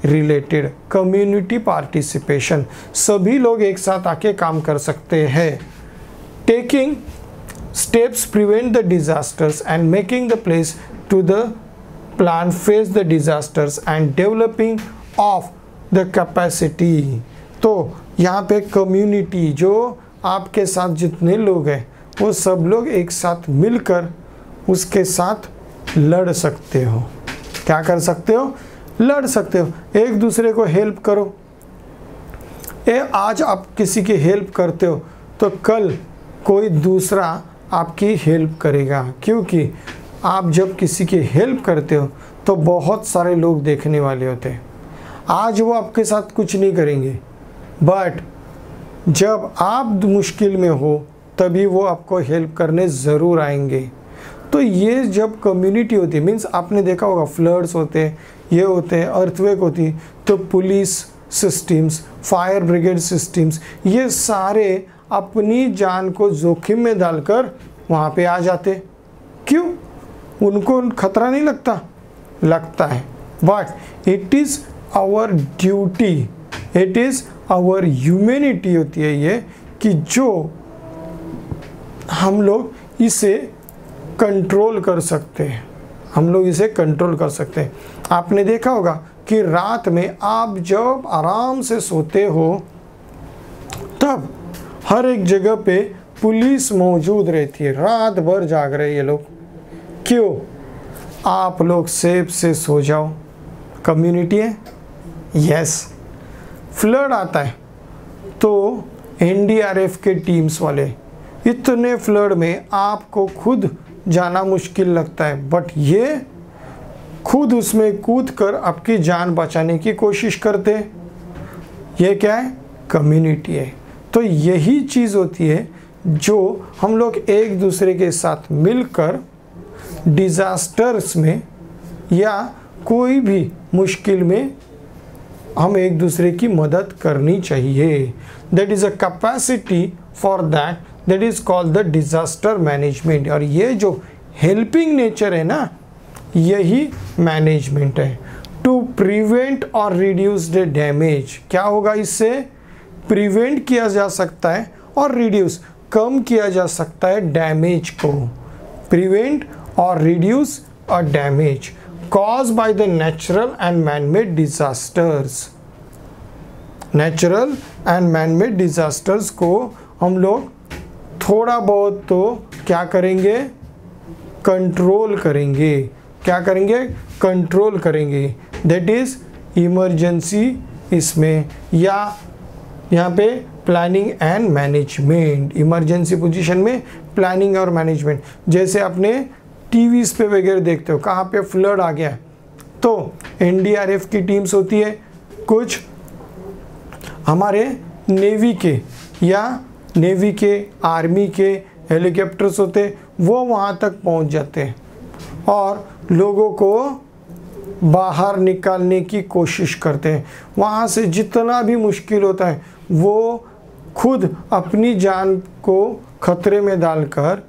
related community participation सभी लोग एक साथ आके काम कर सकते हैं। Taking steps prevent the disasters and making the place to the plan face the disasters and developing of the capacity तो यहाँ पे कम्युनिटी जो आपके साथ जितने लोग हैं वो सब लोग एक साथ मिलकर उसके साथ लड़ सकते हो। क्या कर सकते हो? लड़ सकते हो। एक दूसरे को हेल्प करो। ए, आज आप किसी की हेल्प करते हो तो कल कोई दूसरा आपकी हेल्प करेगा। क्योंकि आप जब किसी की हेल्प करते हो तो बहुत सारे लोग देखने वाले होते हैं। आज वो आपके साथ कुछ नहीं करेंगे। बट जब आप मुश्किल में हो तभी वो आपको हेल्प करने ज़रूर आएँगे। तो ये जब कम्युनिटी होती है मीन्स आपने देखा होगा फ्लड्स होते, ये होते हैं अर्थवेक होती तो police systems fire brigade systems ये सारे अपनी जान को जोखिम में डालकर वहाँ पे आ जाते। क्यों? उनको खतरा नहीं लगता? लगता है। But it is our duty it is our humanity होती है ये, कि जो हम लोग इसे कंट्रोल कर सकते हैं। हम लोग इसे कंट्रोल कर सकते हैं। आपने देखा होगा कि रात में आप जब आराम से सोते हो, तब हर एक जगह पे पुलिस मौजूद रहती है। रात भर जाग रहे ये लोग। क्यों? आप लोग सेफ़ से सो जाओ। कम्युनिटी है? यस फ्लड आता है। तो एनडीआरएफ के टीम्स वाले इतने फ्लड में आपको खुद जाना मुश्किल लगता है बट ये खुद उसमें कूद कर आपकी जान बचाने की कोशिश करते ये क्या है? कम्युनिटी है। तो यही चीज़ होती है जो हम लोग एक दूसरे के साथ मिलकर डिज़ास्टर्स में या कोई भी मुश्किल में हम एक दूसरे की मदद करनी चाहिए। That is a capacity for that that is called the disaster management और ये जो हेल्पिंग नेचर है ना, यही मैनेजमेंट है। टू प्रिवेंट और रिड्यूस द डैमेज क्या होगा इससे? प्रिवेंट किया जा सकता है और रिड्यूस कम किया जा सकता है डैमेज को। प्रिवेंट और reduce a damage cause by the natural and manmade disasters natural and manmade disasters को हम लोग थोड़ा बहुत तो क्या करेंगे? कंट्रोल करेंगे। क्या करेंगे? कंट्रोल करेंगे। दैट इज़ इमरजेंसी इसमें या यहाँ पे planning and management emergency position में प्लानिंग और मैनेजमेंट जैसे अपने टीवीज पे वगैरह देखते हो, कहाँ पे फ्लड आ गया। तो एनडीआरएफ की टीम्स होती है। कुछ हमारे नेवी के या नेवी के, आर्मी के, हेलीकॉप्टर्स होते, वो वहाँ तक पहुँच जाते हैं। और लोगों को बाहर निकालने की कोशिश करते हैं। वहाँ से जितना भी मुश्किल होता है, वो खुद अपनी जान को खतरे में डालकर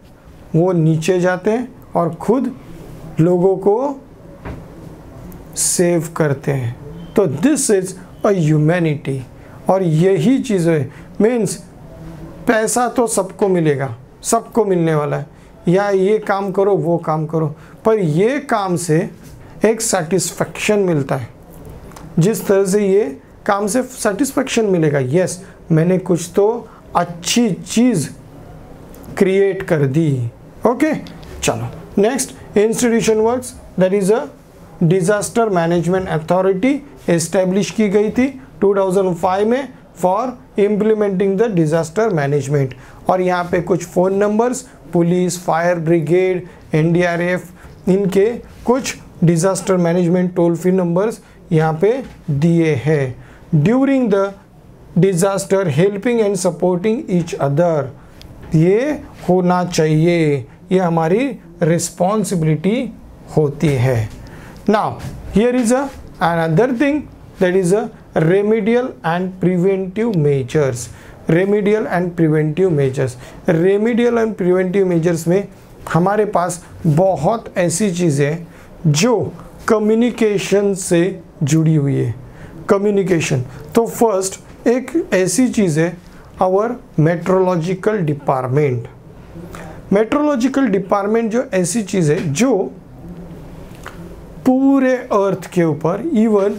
वो नीचे जाते हैं और खुद लोगों को सेव करते हैं। तो दिस इज़ अ ह्यूमैनिटी और यही चीज़ मीन्स पैसा तो सबको मिलेगा, सबको मिलने वाला है। या ये काम करो, वो काम करो। पर ये काम से एक सेटिस्फेक्शन मिलता है। जिस तरह से ये काम से सेटिस्फेक्शन मिलेगा यस मैंने कुछ तो अच्छी चीज़ क्रिएट कर दी। ओके चलो next institution works that is a disaster management authority establish की गई थी। 2005 में for implementing the disaster management और यहाँ पे कुछ phone numbers police fire brigade NDRF इनके कुछ disaster management toll free numbers यहाँ पे दिए हैं। During the disaster helping and supporting each other ये होना चाहिए। ये हमारी रिस्पॉन्सिबिलिटी होती है। Now here is a thing that is a remedial and preventive measures remedial and preventive measures remedial and preventive measures में हमारे पास बहुत ऐसी चीज़ें जो कम्युनिकेशन से जुड़ी हुई है। कम्युनिकेशन तो फ़र्स्ट एक ऐसी चीज़ है our meteorological department meteorological department जो ऐसी चीज़ है जो पूरे अर्थ के ऊपर even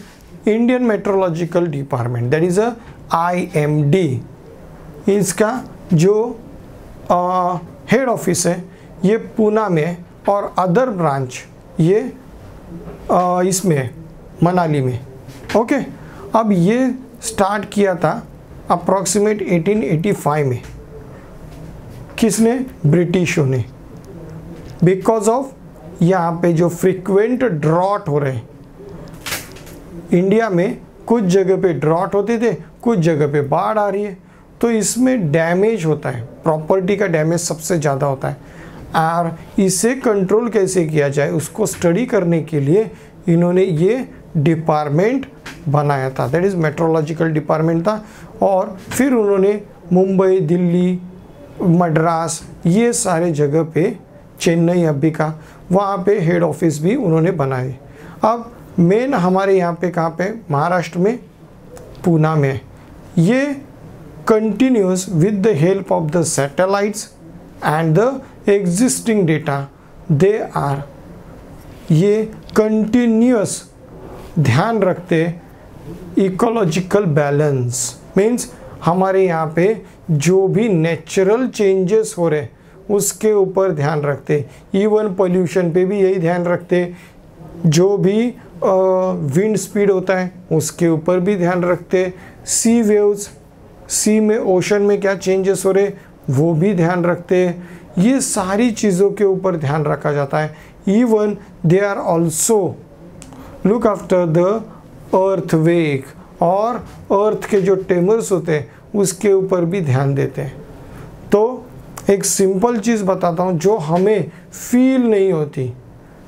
Indian meteorological department that is a I M D इसका जो हेड ऑफ़िस है ये पूना में और अदर ब्रांच ये आ, इसमें मनाली में। ओके अब ये स्टार्ट किया था अप्रॉक्सीमेट 1885 में। किसने? ब्रिटिशों ने। बिकॉज़ ऑफ़ यहाँ पे जो फ्रिक्वेंट ड्रॉट हो रहे हैं इंडिया में कुछ जगह पे ड्रॉट होते थे, कुछ जगह पे बाढ़ आ रही है। तो इसमें डैमेज होता है प्रॉपर्टी का डैमेज सबसे ज़्यादा होता है। और इसे कंट्रोल कैसे किया जाए, उसको स्टडी करने के लिए इन्होंने ये डिपार्टमेंट बनाया था। दैट इज़ मेट्रोलॉजिकल डिपार्टमेंट था। और फिर उन्होंने मुंबई, दिल्ली, मद्रास, ये सारे जगह पे, चेन्नई अभी का, वहाँ पे हेड ऑफ़िस भी उन्होंने बनाए। अब मेन हमारे यहाँ पे कहाँ पे? महाराष्ट्र में, पूना में ये continuous with the help of the satellites and the existing data they are ये कंटिन्यूस ध्यान रखते इकोलॉजिकल बैलेंस मीन्स हमारे यहाँ पे जो भी नेचुरल चेंजेस हो रहे उसके ऊपर ध्यान रखते। इवन पोल्यूशन पे भी यही ध्यान रखते। जो भी विंड स्पीड होता है, उसके ऊपर भी ध्यान रखते सी वेव्स सी में ओशन में क्या चेंजेस हो रहे वो भी ध्यान रखते ये सारी चीज़ों के ऊपर ध्यान रखा जाता है। Even they are also look after the earthquake और अर्थ के जो टेमर्स होते हैं, उसके ऊपर भी ध्यान देते हैं। तो एक सिंपल चीज़ बताता हूँ, जो हमें फील नहीं होती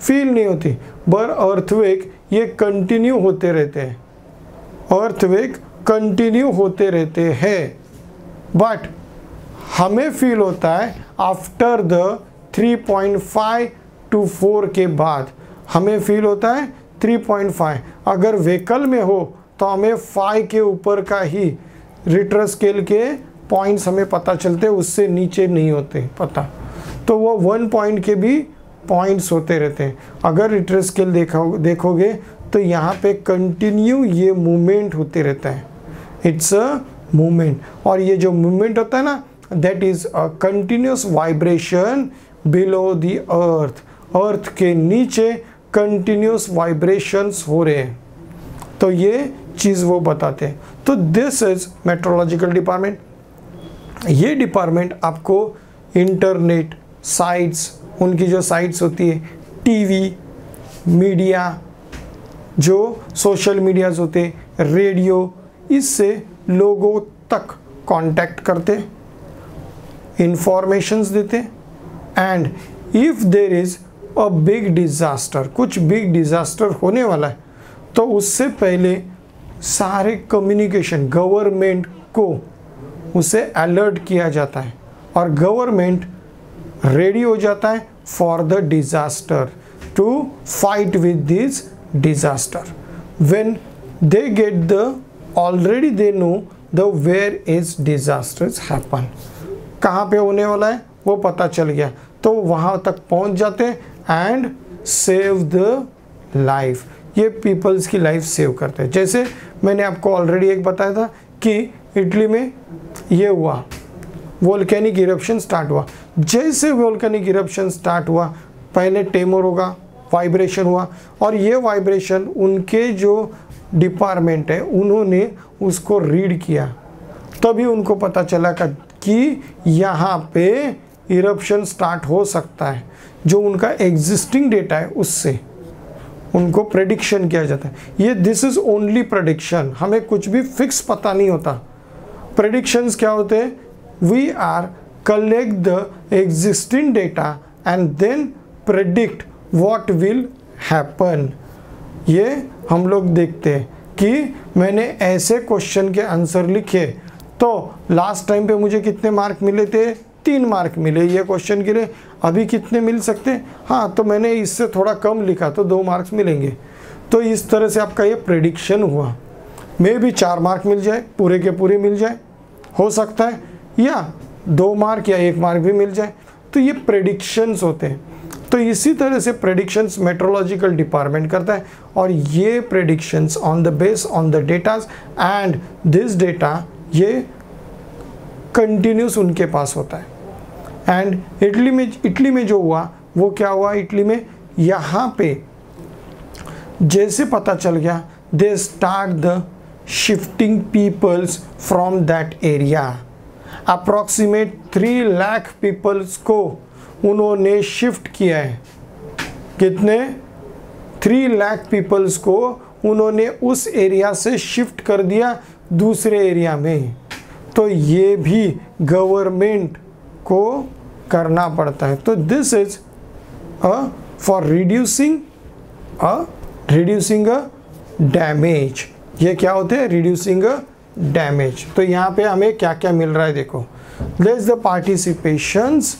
फील नहीं होती बर अर्थवेक ये कंटिन्यू होते रहते हैं। अर्थवेक कंटिन्यू होते रहते हैं। बट हमें फील होता है आफ्टर द 3.5 टू 4 के बाद। हमें फील होता है 3.5 अगर व्हीकल में हो तो हमें 5 के ऊपर का ही रिटर स्केल के पॉइंट्स हमें पता चलते उससे नीचे नहीं होते, पता। तो वो वन पॉइंट के भी पॉइंट्स होते रहते हैं। अगर रिटर स्केल देखा, देखोगे तो यहाँ पे कंटिन्यू ये मूवमेंट होते रहता है। इट्स अ मूवमेंट और ये जो मूवमेंट होता है ना that is a continuous vibration below the earth earth के नीचे कंटिन्यूस वाइब्रेशंस हो रहे हैं। तो ये चीज़ वो बताते हैं। तो दिस इज़ मेट्रोलॉजिकल डिपार्टमेंट ये डिपार्टमेंट आपको इंटरनेट साइट्स उनकी जो साइट्स होती है, टीवी, मीडिया, जो सोशल मीडियाज होते रेडियो, इससे लोगों तक कांटेक्ट करते इंफॉर्मेशंस देते and if there is a big disaster कुछ बिग डिजास्टर होने वाला है तो उससे पहले सारे कम्युनिकेशन गवर्नमेंट को उसे अलर्ट किया जाता है, और गवर्नमेंट रेडी हो जाता है for the disaster, to fight with this disaster. When they get the, already they know the where is disasters happen कहाँ पे होने वाला है, वो पता चल गया। तो वहाँ तक पहुँच जाते एंड सेव द लाइफ ये पीपल्स की लाइफ सेव करते हैं। जैसे मैंने आपको ऑलरेडी एक बताया था कि इटली में ये हुआ। वोल्केनिक इरप्शन स्टार्ट हुआ। जैसे वोल्केनिक इरप्शन स्टार्ट हुआ, पहले टेमर होगा वाइब्रेशन हुआ, और ये वाइब्रेशन उनके जो डिपार्टमेंट है, उन्होंने उसको रीड किया। तभी उनको पता चला कि यहाँ पे इरप्शन स्टार्ट हो सकता है, जो उनका एग्जिस्टिंग डेटा है उससे। उनको प्रडिक्शन किया जाता है। ये दिस इज़ ओनली प्रडिक्शन हमें कुछ भी फिक्स पता नहीं होता। प्रडिक्शंस क्या होते हैं? We are collect the existing data and then predict what will happen ये हम लोग देखते हैं कि मैंने ऐसे क्वेश्चन के आंसर लिखे। तो लास्ट टाइम पे मुझे कितने मार्क मिले थे? तीन मार्क मिले ये क्वेश्चन के लिए। अभी कितने मिल सकते हाँ? तो मैंने इससे थोड़ा कम लिखा तो दो मार्क्स मिलेंगे। तो इस तरह से आपका ये प्रेडिक्शन हुआ। मे भी चार मार्क मिल जाए, पूरे के पूरे मिल जाए। हो सकता है, या दो मार्क या एक मार्क भी मिल जाए। तो ये प्रेडिक्शंस होते हैं। तो इसी तरह से प्रेडिक्शंस मेट्रोलॉजिकल डिपार्टमेंट करता है और ये predictions on the base on the datas and this data ये कंटिन्यूस उनके पास होता है। एंड इटली में इटली में जो हुआ, वो क्या हुआ इटली में? यहाँ पे जैसे पता चल गया they start the shifting peoples from that area approximate three lakh peoples को उन्होंने शिफ्ट किया है। कितने? थ्री लाख पीपल्स को उन्होंने उस एरिया से शिफ्ट कर दिया दूसरे एरिया में। तो ये भी गवर्नमेंट को करना पड़ता है। तो this is a for reducing a reducing a damage ये क्या होते हैं? रिड्यूसिंग अ डैमेज तो यहाँ पे हमें क्या क्या मिल रहा है देखो। दिस द पार्टिसिपेशंस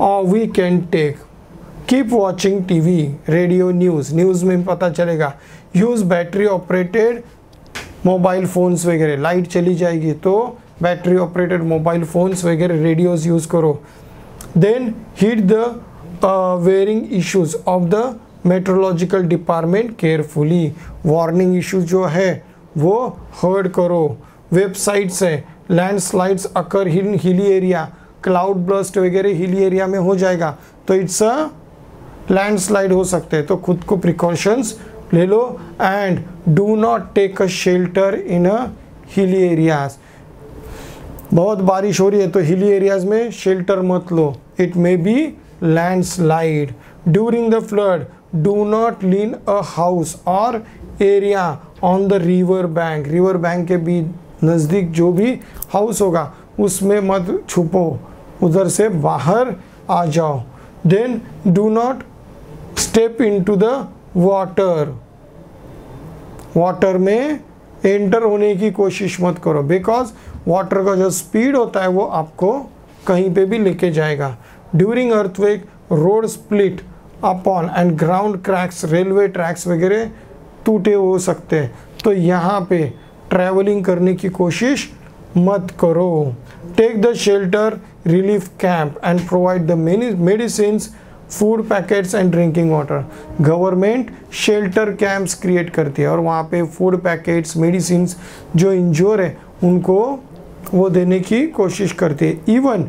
और we can take keep watching TV radio news news में पता चलेगा। Use battery operated mobile phones वगैरह। लाइट चली जाएगी तो बैटरी ऑपरेटेड मोबाइल फ़ोन्स वगैरह रेडियोज़ यूज़ करो। Then heed the warning issues of the meteorological department carefully warning issue जो है वो हर्ड करो। वेबसाइट्स है landslides occur hill hilly area cloud burst वगैरह हिली एरिया में हो जाएगा। तो इट्स अ लैंडस्लाइड हो सकते हैं। तो खुद को प्रिकॉशंस ले लो and do not take a shelter in a hilly areas बहुत बारिश हो रही है तो हिली एरियाज़ में शेल्टर मत लो। It may be landslide during the flood do not lean a house और area on the river bank river bank के भी नज़दीक जो भी हाउस होगा, उसमें मत छुपो। उधर से बाहर आ जाओ। Then do not step in to the water water में एंटर होने की कोशिश मत करो। बिकॉज़ वाटर का जो स्पीड होता है, वो आपको कहीं पे भी लेके जाएगा। During earthquake road split upon and ground cracks railway tracks वगैरह टूटे हो सकते हैं। तो यहाँ पे ट्रैवलिंग करने की कोशिश मत करो। Take the shelter relief camp and provide the medicines food packets and drinking water government shelter camps create करती है और वहाँ पे फ़ूड पैकेट्स मेडिसिन जो इंजोर है, उनको वो देने की कोशिश करती है। Even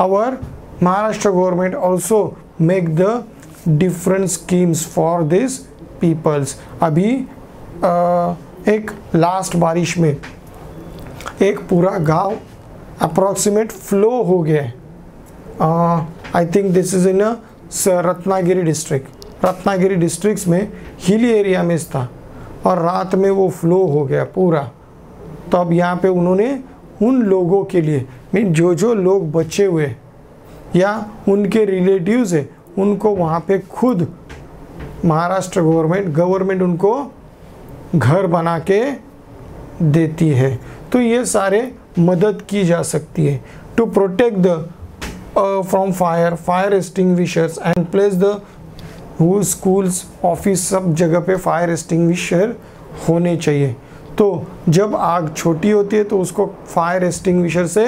our Maharashtra government also make the different schemes for this peoples अभी एक लास्ट बारिश में एक पूरा गाँव अप्रॉक्सीमेट फ्लो हो गया है। I think this is in Ratnagiri district Ratnagiri district में हिली एरिया में था और रात में वो फ्लो हो गया पूरा। तो अब यहाँ पे उन्होंने उन लोगों के लिए मीन जो जो लोग बचे हुए या उनके रिलेटिव्स है, उनको वहाँ पे खुद महाराष्ट्र गवर्नमेंट गवर्नमेंट उनको घर बना के देती है। तो ये सारे मदद की जा सकती है। To protect the from fire fire extinguishers and place the वो स्कूल्स ऑफ़िस सब जगह पे फायर एक्सटिंग्विशर होने चाहिए। तो जब आग छोटी होती है तो उसको फायर एक्सटिंग्विशर से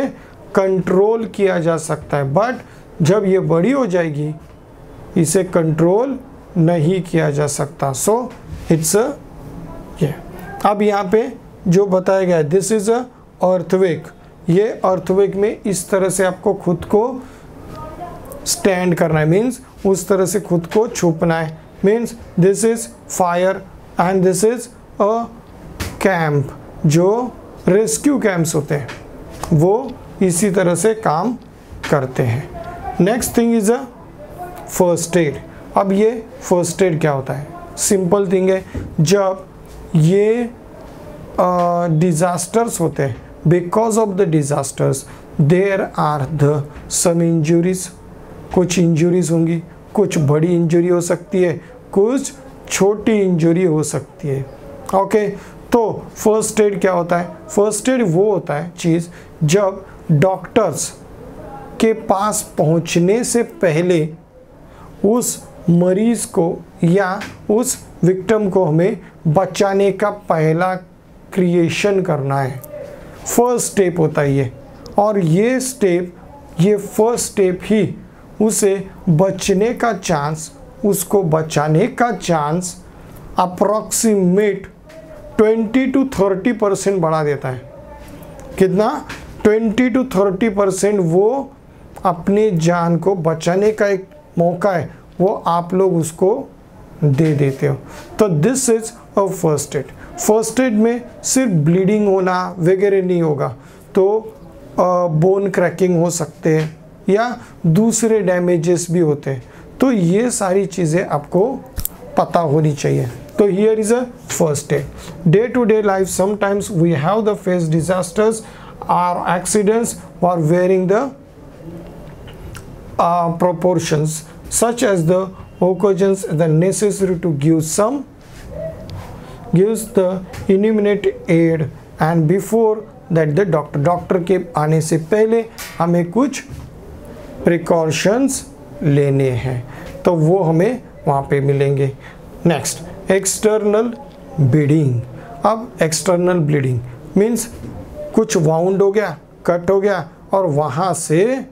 कंट्रोल किया जा सकता है। बट जब ये बड़ी हो जाएगी, इसे कंट्रोल नहीं किया जा सकता। सो इट्स ये अब यहाँ पे जो बताया गया दिस इज़ अ अर्थवेक ये अर्थवेक में इस तरह से आपको खुद को स्टैंड करना है। मीन्स उस तरह से खुद को छुपना है। Means this is fire and this is a camp जो रेस्क्यू कैंप्स होते हैं। वो इसी तरह से काम करते हैं। Next thing is a first aid अब ये फ़र्स्ट एड क्या होता है? सिंपल थिंग है जब ये डिज़ास्टर्स होते हैं because of the disasters there are the some injuries कुछ इंजुरीज होंगी कुछ बड़ी इंजरी हो सकती है कुछ छोटी इंजुरी हो सकती है। ओके okay, तो फ़र्स्ट एड क्या होता है? फ़र्स्ट एड वो होता है चीज़ जब डॉक्टर्स के पास पहुँचने से पहले उस मरीज़ को या उस विक्टम को हमें बचाने का पहला क्रिएशन करना है। फ़र्स्ट स्टेप होता है ये। और ये स्टेप ये फ़र्स्ट स्टेप ही उसे बचने का चांस उसको बचाने का चांस अप्रॉक्सीमेट 20 टू 30 परसेंट बढ़ा देता है। कितना? 20 टू 30 परसेंट वो अपनी जान को बचाने का एक मौका है। वो आप लोग उसको दे देते हो। तो this is a first aid first aid में सिर्फ़ ब्लीडिंग होना वगैरह नहीं होगा। तो बोन क्रैकिंग हो सकते हैं या दूसरे डैमेजेस भी होते हैं। तो ये सारी चीज़ें आपको पता होनी चाहिए। तो here is a first aid day to day life sometimes we have the face disasters or accidents और wearing the proportions such as the occasions the necessary to give some, gives the immediate aid, and before that the doctor doctor के आने से पहले हमें कुछ precautions लेने हैं। तो वो हमें वहाँ पे मिलेंगे। नेक्स्ट एक्सटर्नल ब्लीडिंग अब एक्सटर्नल ब्लीडिंग मीन्स कुछ वाउंड हो गया कट हो गया, और वहाँ से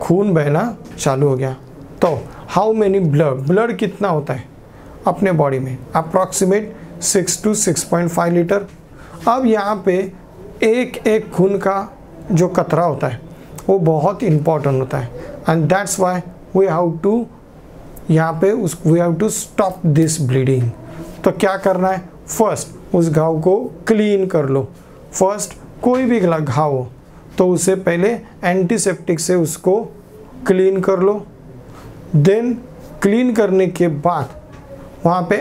खून बहना चालू हो गया। तो हाउ मैनी ब्लड ब्लड कितना होता है? अपने बॉडी में। Approximate six to six point five litre अब यहाँ पे एक एक खून का जो कतरा होता है, वो बहुत इंपॉर्टेंट होता है। And that's why we have to यहाँ पे उस we have to stop this bleeding तो क्या करना है? फ़र्स्ट उस घाव को क्लीन कर लो। फ़र्स्ट कोई भी घाव हो तो उसे पहले एंटीसेप्टिक से उसको क्लीन कर लो। देन क्लीन करने के बाद वहाँ पे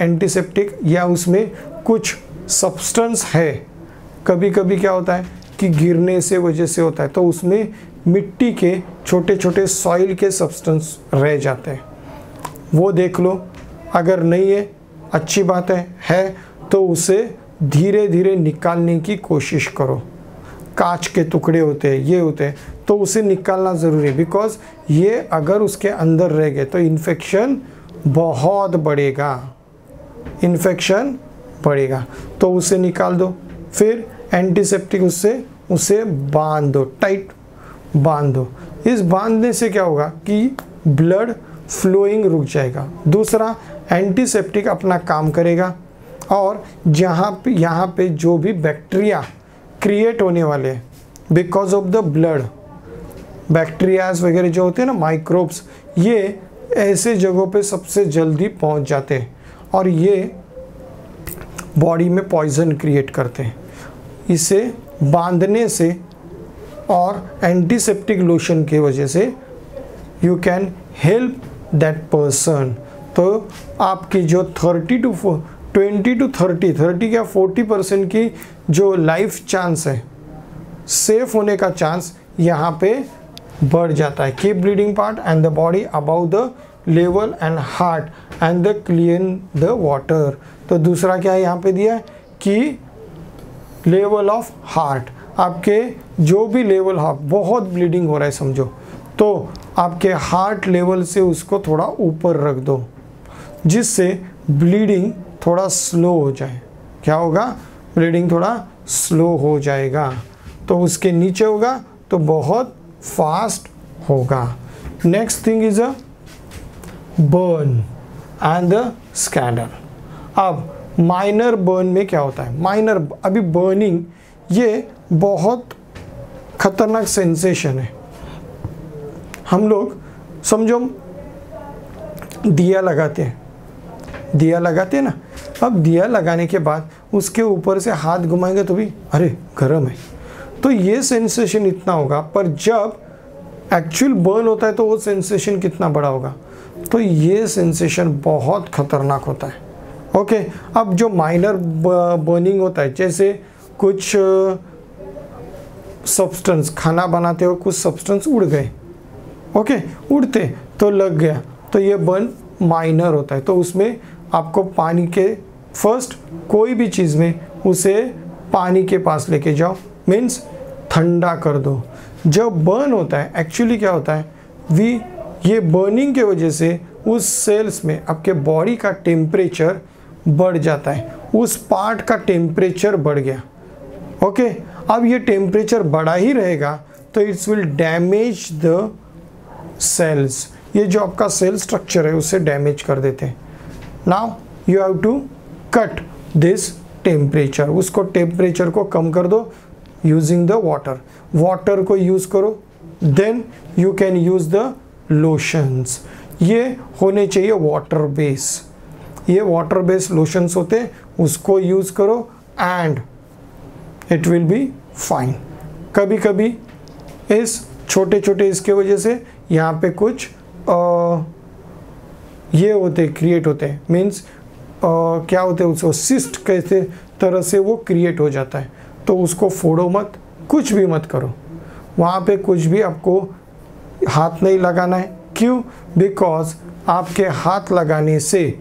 एंटीसेप्टिक या उसमें कुछ सब्सटेंस है। कभी कभी क्या होता है कि गिरने से वजह से होता है तो उसमें मिट्टी के छोटे छोटे सॉइल के सब्सटेंस रह जाते हैं। वो देख लो, अगर नहीं है, अच्छी बात है है तो उसे धीरे धीरे निकालने की कोशिश करो। कांच के टुकड़े होते हैं, ये होते हैं तो उसे निकालना ज़रूरी है। बिकॉज़ ये अगर उसके अंदर रह गए तो इन्फेक्शन बहुत बढ़ेगा। इन्फेक्शन बढ़ेगा। तो उसे निकाल दो। फिर एंटीसेप्टिक उससे, उसे बाँध दो। टाइट बाँध दो। इस बांधने से क्या होगा कि ब्लड फ्लोइंग रुक जाएगा। दूसरा एंटीसेप्टिक अपना काम करेगा। और जहाँ पे, यहाँ पे जो भी बैक्टीरिया क्रिएट होने वाले because of the blood bacterias वगैरह जो होते हैं ना माइक्रोब्स ये ऐसे जगहों पे सबसे जल्दी पहुँच जाते हैं और ये बॉडी में पॉइजन क्रिएट करते हैं। इसे बांधने से और एंटीसेप्टिक लोशन की वजह से you can help that person तो आपकी जो थर्टी टू 20 टू 30 30 क्या 40 परसेंट की जो लाइफ चांस है सेफ़ होने का चांस यहाँ पे बढ़ जाता है। Keep bleeding part and the body above the level and heart and the clean the water तो दूसरा क्या है यहाँ पे दिया है? कि लेवल ऑफ़ हार्ट आपके जो भी लेवल हार्ट बहुत ब्लीडिंग हो रहा है, समझो। तो आपके हार्ट लेवल से उसको थोड़ा ऊपर रख दो, जिससे ब्लीडिंग थोड़ा स्लो हो जाए। क्या होगा? ब्लीडिंग थोड़ा स्लो हो जाएगा। तो उसके नीचे होगा तो बहुत फास्ट होगा। Next thing is a burn and the scalder अब माइनर बर्न में क्या होता है? माइनर, अभी बर्निंग, ये बहुत खतरनाक सेंसेशन है। हम लोग, समझो दिया लगाते हैं। दिया लगाते हैं ना? अब दिया लगाने के बाद उसके ऊपर से हाथ घुमाएँगे तो भी, अरे, गर्म है। तो ये सेंसेशन इतना होगा, पर जब एक्चुअल बर्न होता है तो वो सेंसेशन कितना बड़ा होगा? तो ये सेंसेशन बहुत खतरनाक होता है। ओके अब जो माइनर बर्निंग होता है, जैसे कुछ सब्सटेंस खाना बनाते हो, कुछ सब्सटेंस उड़ गए। ओके उड़ते तो लग गया। तो ये बर्न माइनर होता है तो उसमें आपको पानी के फ़र्स्ट कोई भी चीज़ में उसे पानी के पास लेके जाओ। मीन्स ठंडा कर दो। जब बर्न होता है एक्चुअली क्या होता है? वी ये बर्निंग के वजह से उस सेल्स में आपके बॉडी का टेम्परेचर बढ़ जाता है। उस पार्ट का टेम्परेचर बढ़ गया। ओके अब ये टेम्परेचर बढ़ा ही रहेगा तो it's will damage the cells ये जो आपका सेल स्ट्रक्चर है, उसे डैमेज कर देते हैं। Now you have to cut this temperature उसको टेम्परेचर को कम कर दो यूजिंग द वाटर वाटर को यूज़ करो then you can use the lotions ये होने चाहिए वाटर बेस ये वाटर बेस लोशंस होते हैं उसको यूज़ करो and it will be fine कभी कभी इस छोटे छोटे इसके वजह से यहाँ पे कुछ आ, ये होते क्रिएट होते हैं. मीन्स क्या होते हैं उसको सिस्ट कैसे तरह से वो क्रिएट हो जाता है। तो उसको फोड़ो मत, कुछ भी मत करो। वहाँ पे कुछ भी आपको हाथ नहीं लगाना है। क्यों? बिकॉज़ आपके हाथ लगाने से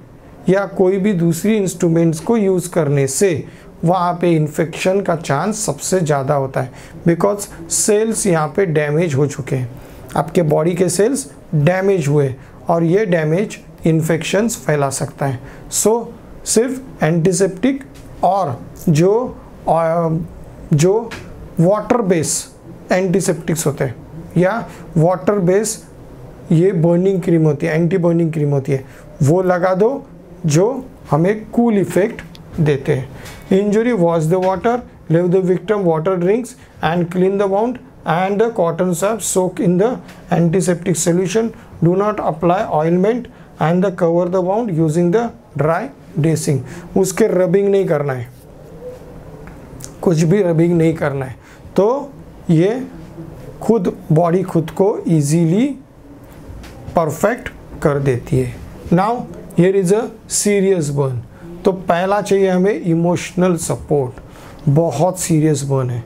या कोई भी दूसरी इंस्ट्रूमेंट्स को यूज़ करने से वहाँ पे इन्फेक्शन का चांस सबसे ज़्यादा होता है। बिकॉज़ सेल्स यहाँ पे डैमेज हो चुके हैं। आपके बॉडी के सेल्स डैमेज हुए और ये डैमेज इन्फेक्शंस फैला सकता है। सो so, सिर्फ़ एंटीसेप्टिक और जो जो वाटर बेस एंटीसेप्टिक्स होते हैं या वाटर बेस ये बर्निंग क्रीम होती है एंटी बर्निंग क्रीम होती है वो लगा दो जो हमें कूल इफ़ेक्ट देते हैं। Injury wash the water leave the victim water drinks and clean the wound and the cotton swab soak in the antiseptic solution. Do not apply ointment and the cover the wound using the dry dressing. उसके rubbing नहीं करना है। कुछ भी rubbing नहीं करना है। तो ये खुद बॉडी खुद को इजीली परफेक्ट कर देती है। Now here is a serious burn तो पहला चाहिए हमें इमोशनल सपोर्ट बहुत सीरियस बर्न है।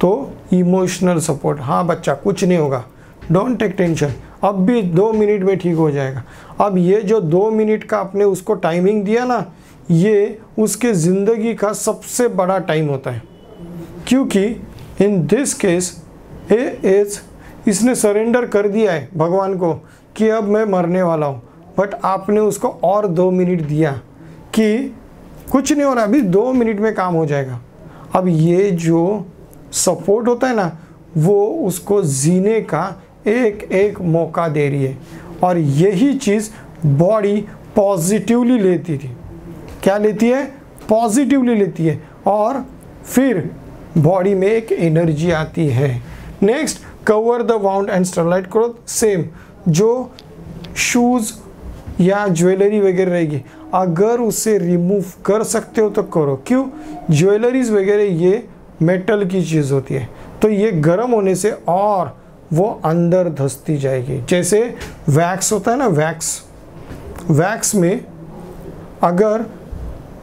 तो इमोशनल सपोर्ट हाँ बच्चा, कुछ नहीं होगा। डोंट टेक टेंशन अब भी दो मिनट में ठीक हो जाएगा। अब ये जो दो मिनट का आपने उसको टाइमिंग दिया ना, ये उसके ज़िंदगी का सबसे बड़ा टाइम होता है। क्योंकि in this case a as इसने सरेंडर कर दिया है भगवान को कि अब मैं मरने वाला हूँ। बट आपने उसको और दो मिनट दिया कि कुछ नहीं हो रहा अभी दो मिनट में काम हो जाएगा। अब ये जो सपोर्ट होता है ना, वो उसको जीने का एक एक मौका दे रही है। और यही चीज़ बॉडी पॉजिटिवली लेती थी। क्या लेती है? पॉजिटिवली लेती है। और फिर बॉडी में एक एनर्जी आती है। Next, cover the wound and sterile cloth same. जो शूज़ या ज्वेलरी वगैरह रहेगी, अगर उसे रिमूव कर सकते हो तो करो। क्यों? ज्वेलरीज वगैरह ये मेटल की चीज़ होती है। तो ये गर्म होने से और वो अंदर धसती जाएगी। जैसे वैक्स होता है ना, वैक्स। वैक्स में अगर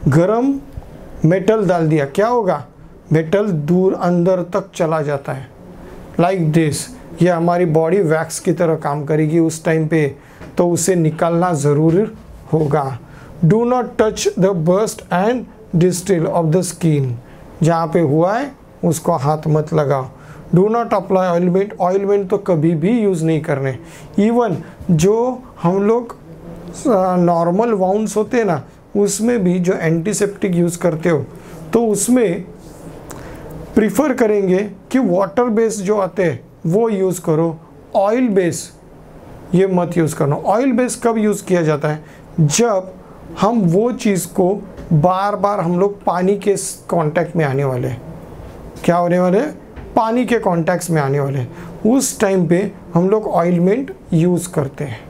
गरम मेटल डाल दिया, क्या होगा? मेटल दूर अंदर तक चला जाता है। लाइक दिस ये हमारी बॉडी वैक्स की तरह काम करेगी उस टाइम पे तो उसे निकालना ज़रूर होगा। Do not touch the burst and distil of the skin जहाँ पे हुआ है, उसको हाथ मत लगाओ। Do not apply ointment ointment तो कभी भी यूज़ नहीं करने। इवन जो हम लोग नॉर्मल वाउंड्स होते हैं ना, उसमें भी जो एंटीसेप्टिक यूज़ करते हो तो उसमें प्रिफर करेंगे कि वाटर बेस जो आते हैं, वो यूज़ करो। ऑयल बेस ये मत यूज़ करना। ऑयल बेस कब यूज़ किया जाता है? जब हम वो चीज़ को बार बार हम लोग पानी के कांटेक्ट में आने वाले हैं। क्या होने वाले पानी के कॉन्टैक्ट्स में आने वाले हैं। उस टाइम पे हम लोग ऑयलमेंट यूज़ करते हैं।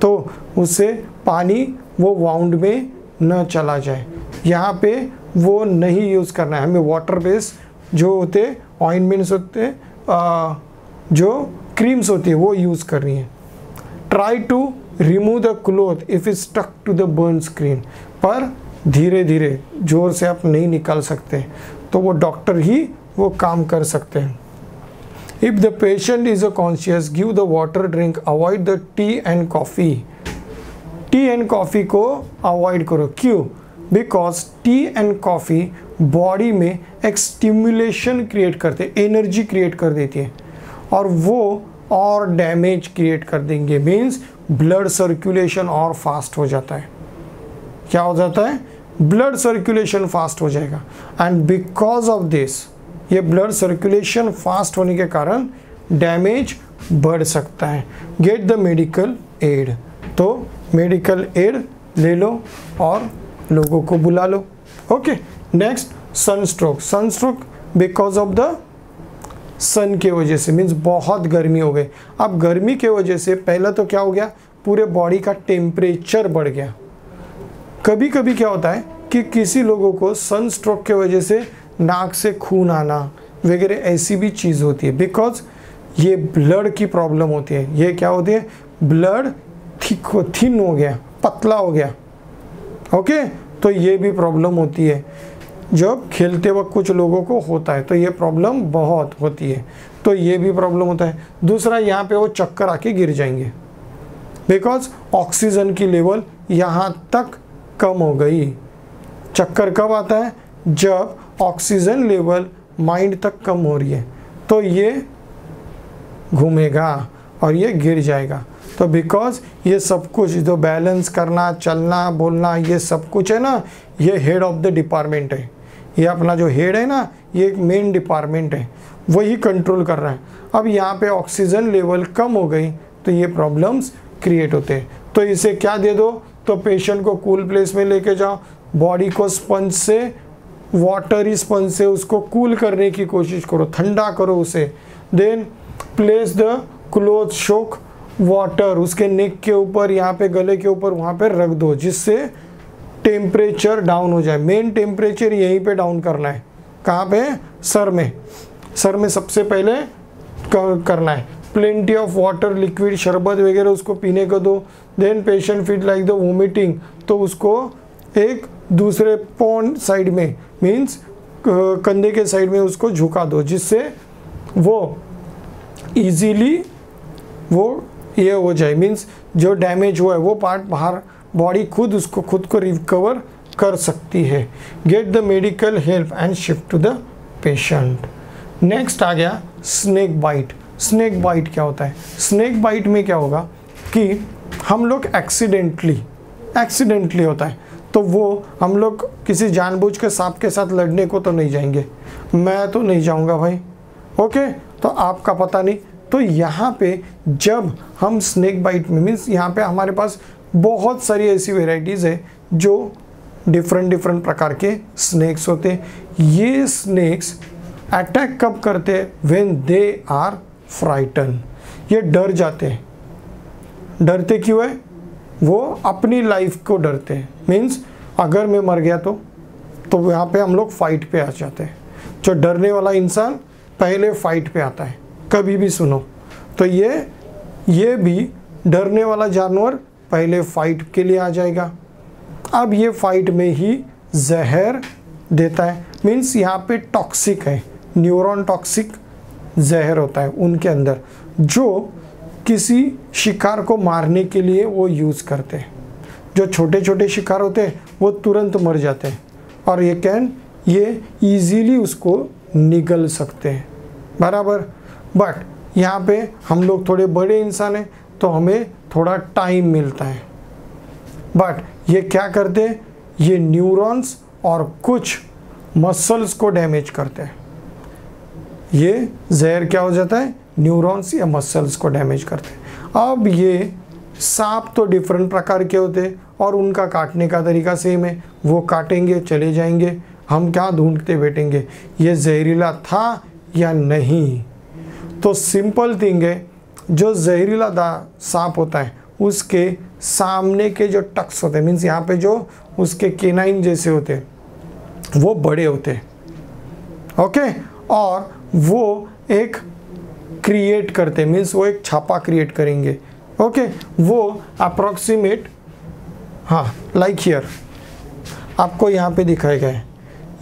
तो उससे पानी वो वाउंड में न चला जाए। यहाँ पे वो नहीं यूज़ करना है। हमें वाटर बेस जो होते ऑइनमेंट्स होते जो क्रीम्स होती है, वो यूज़ करनी है। Try to remove the cloth if is stuck to the burn skin पर धीरे धीरे ज़ोर से आप नहीं निकाल सकते। तो वो डॉक्टर ही वो काम कर सकते हैं। If the patient is a conscious give the water drink avoid the tea and coffee tea and coffee को अवॉइड करो। क्यों because tea and coffee body में एक स्टिमुलेशन क्रिएट करते एनर्जी क्रिएट कर देती है। और वो और डैमेज क्रिएट कर देंगे। मीन्स ब्लड सर्कुलेशन और फास्ट हो जाता है। क्या हो जाता है? ब्लड सर्कुलेशन फास्ट हो जाएगा। एंड बिकॉज़ ऑफ़ दिस ये ब्लड सर्कुलेशन फास्ट होने के कारण डैमेज बढ़ सकता है। गेट द मेडिकल एड तो मेडिकल एड ले लो और लोगों को बुला लो। Okay next sun stroke sun stroke because of the sun के वजह से मीन्स बहुत गर्मी हो गई। अब गर्मी के वजह से पहला तो क्या हो गया? पूरे बॉडी का टेम्परेचर बढ़ गया। कभी कभी क्या होता है कि किसी लोगों को सन स्ट्रोक के वजह से नाक से खून आना वगैरह ऐसी भी चीज़ होती है। बिकॉज़ ये ब्लड की प्रॉब्लम होती है। ये क्या होती है? ब्लड थिक थिन हो गया, पतला हो गया। ओके तो ये भी प्रॉब्लम होती है। जब खेलते वक्त कुछ लोगों को होता है तो ये प्रॉब्लम बहुत होती है। तो ये भी प्रॉब्लम होता है। दूसरा, यहाँ पे वो चक्कर आके गिर जाएँगे। बिकॉज़ ऑक्सीजन की लेवल यहाँ तक कम हो गई। चक्कर कब आता है? जब ऑक्सीजन लेवल माइंड तक कम हो रही है तो ये घूमेगा और ये गिर जाएगा। तो बिकॉज़ ये सब कुछ, जो बैलेंस करना, चलना, बोलना, ये सब कुछ है ना, ये हेड ऑफ़ द डिपार्टमेंट है। ये अपना जो हेड है ना, ये एक मेन डिपार्टमेंट है। वही कंट्रोल कर रहा है। अब यहाँ पे ऑक्सीजन लेवल कम हो गई तो ये प्रॉब्लम्स क्रिएट होते हैं। तो इसे क्या दे दो? तो पेशेंट को कूल प्लेस में लेके जाओ। बॉडी को स्पंज से वाटर स्पंज से उसको कूल करने की कोशिश करो, ठंडा करो उसे। Then place the cloth soak water उसके नेक के ऊपर, यहाँ पे गले के ऊपर, वहाँ पे रख दो, जिससे टेम्परेचर डाउन हो जाए। मेन टेम्परेचर यहीं पे डाउन करना है। कहाँ पे? सर में। सर में सबसे पहले करना है। प्लेंटी ऑफ़ वाटर लिक्विड शरबत वगैरह उसको पीने को दो। Then patient feel like the vomiting तो उसको एक दूसरे पॉन्ड साइड में मीन्स कंधे के साइड में उसको झुका दो, जिससे वो इजीली वो ये हो जाए। मीन्स जो डैमेज हुआ है, वो पार्ट बाहर बॉडी खुद उसको, खुद को रिकवर कर सकती है। Get the medical help and shift to the patient next आ गया स्नेक बाइट स्नेक बाइट क्या होता है? स्नेक बाइट में क्या होगा कि हम लोग एक्सीडेंटली एक्सीडेंटली होता है। तो वो हम लोग किसी जानबूझ के सांप के साथ लड़ने को तो नहीं जाएँगे। मैं तो नहीं जाऊँगा भाई। ओके? तो आपका पता नहीं। तो यहाँ पे जब हम स्नेक बाइट में मीन्स यहाँ पे हमारे पास बहुत सारी ऐसी वेराइटीज़ है जो डिफरेंट डिफरेंट प्रकार के स्नैक्स होते हैं। ये स्नेक्स अटैक कब करते हैं? वेन दे आर फ्राइटन ये डर जाते हैं। डरते क्यों है? वो अपनी लाइफ को डरते हैं। मीन्स अगर मैं मर गया तो तो यहाँ पे हम लोग फाइट पे आ जाते हैं। जो डरने वाला इंसान पहले फाइट पे आता है। कभी भी सुनो। तो ये ये भी डरने वाला जानवर पहले फाइट के लिए आ जाएगा। अब ये फाइट में ही जहर देता है। मीन्स यहाँ पे टॉक्सिक है। न्यूरॉन टॉक्सिक जहर होता है उनके अंदर। जो किसी शिकार को मारने के लिए वो यूज़ करते हैं। जो छोटे छोटे शिकार होते हैं, वो तुरंत मर जाते हैं। और ये कैन, ये इजीली उसको निगल सकते हैं। बराबर। बट यहाँ पे हम लोग थोड़े बड़े इंसान हैं तो हमें थोड़ा टाइम मिलता है। बट ये क्या करते हैं? ये न्यूरॉन्स और कुछ मसल्स को डैमेज करते हैं। ये जहर क्या हो जाता है? न्यूरॉन्स या मसल्स को डैमेज करते अब ये सांप तो डिफरेंट प्रकार के होते और उनका काटने का तरीका सेम है। वो काटेंगे, चले जाएँगे, हम क्या ढूंढते बैठेंगे? ये जहरीला था या नहीं? तो सिंपल थिंग है, जो जहरीला दा सांप होता है, उसके सामने के जो टक्स होते हैं मीन्स यहाँ पे जो उसके केनाइन जैसे होते हैं, वो बड़े होते हैं। ओके और वो एक क्रिएट करते मीन्स वो एक छापा क्रिएट करेंगे। ओके वो अप्रोक्सीमेट हाँ लाइक हियर आपको यहाँ पे दिखाए गए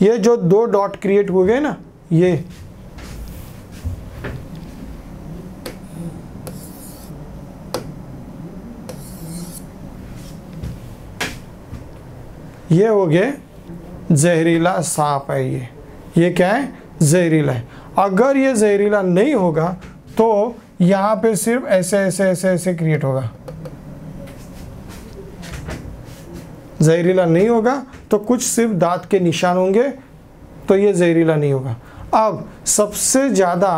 ये जो दो डॉट क्रिएट हो गए ना, ये। ये हो गए जहरीला सांप है ये। ये क्या है? जहरीला है। अगर ये जहरीला नहीं होगा तो यहाँ पे सिर्फ़ ऐसे ऐसे ऐसे ऐसे क्रिएट होगा। जहरीला नहीं होगा तो कुछ सिर्फ़ दांत के निशान होंगे तो ये जहरीला नहीं होगा। अब सबसे ज़्यादा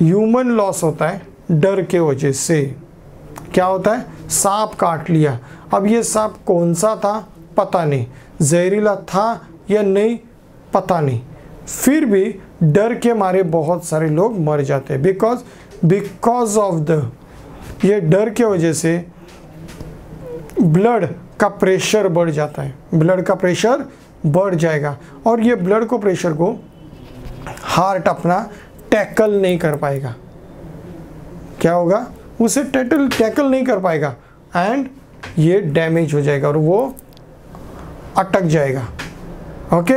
ह्यूमन लॉस होता है, डर के वजह से। क्या होता है? सांप काट लिया। अब ये सांप कौन सा था? पता नहीं। जहरीला था या नहीं? पता नहीं। फिर भी डर के मारे बहुत सारे लोग मर जाते हैं। बिकॉज़ बिकॉज़ ऑफ़ द ये डर के वजह से ब्लड का प्रेशर बढ़ जाता है। ब्लड का प्रेशर बढ़ जाएगा। और ये ब्लड को प्रेशर को हार्ट अपना टैकल नहीं कर पाएगा। क्या होगा? उसे टैटल टैकल नहीं कर पाएगा। एंड ये डैमेज हो जाएगा और वो अटक जाएगा। ओके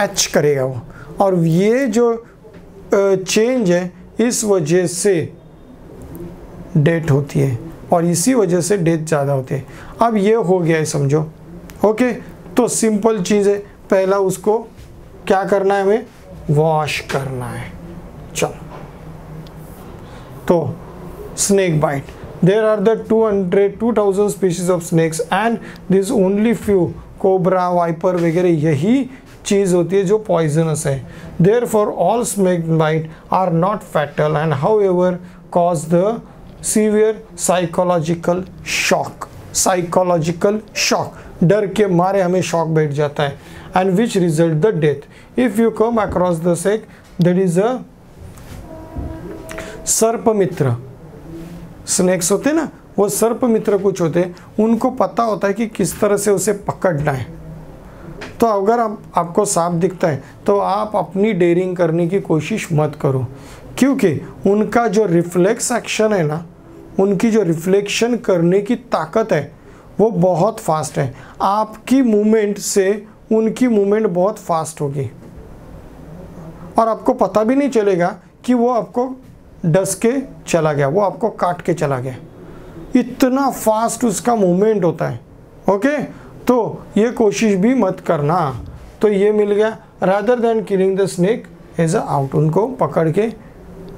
एच करेगा वो। और ये जो चेंज है, इस वजह से डेथ होती है और इसी वजह से डेथ ज़्यादा होती है। अब ये हो गया है, समझो। ओके तो सिंपल चीज़ है। पहला उसको क्या करना है हमें? वॉश करना है। चलो। तो snake bite. There are the 200 2000 species of snakes and this only few cobra, viper वगैरह, यही चीज़ होती है जो पॉइजनस है। Therefore all snake bite are not fatal and however cause the severe psychological shock psychological shock डर के मारे हमें शॉक बैठ जाता है। And which result the death if you come across the snake that is a सर्प मित्र snacks होते ना, वो सर्प मित्र कुछ होते उनको पता होता है कि किस तरह से उसे पकड़ना है। तो अगर आप, आपको सांप दिखता है तो आप अपनी डेयरिंग करने की कोशिश मत करो। क्योंकि उनका जो रिफ्लेक्स एक्शन है ना उनकी जो रिफ्लेक्शन करने की ताकत है वो बहुत फास्ट है। आपकी मूवमेंट से उनकी मूवमेंट बहुत फास्ट होगी। और आपको पता भी नहीं चलेगा कि वो आपको डस के चला गया वो आपको काट के चला गया। इतना फास्ट उसका मूवमेंट होता है ओके तो ये कोशिश भी मत करना। तो ये मिल गया। Rather than killing the snake as a out उनको पकड़ के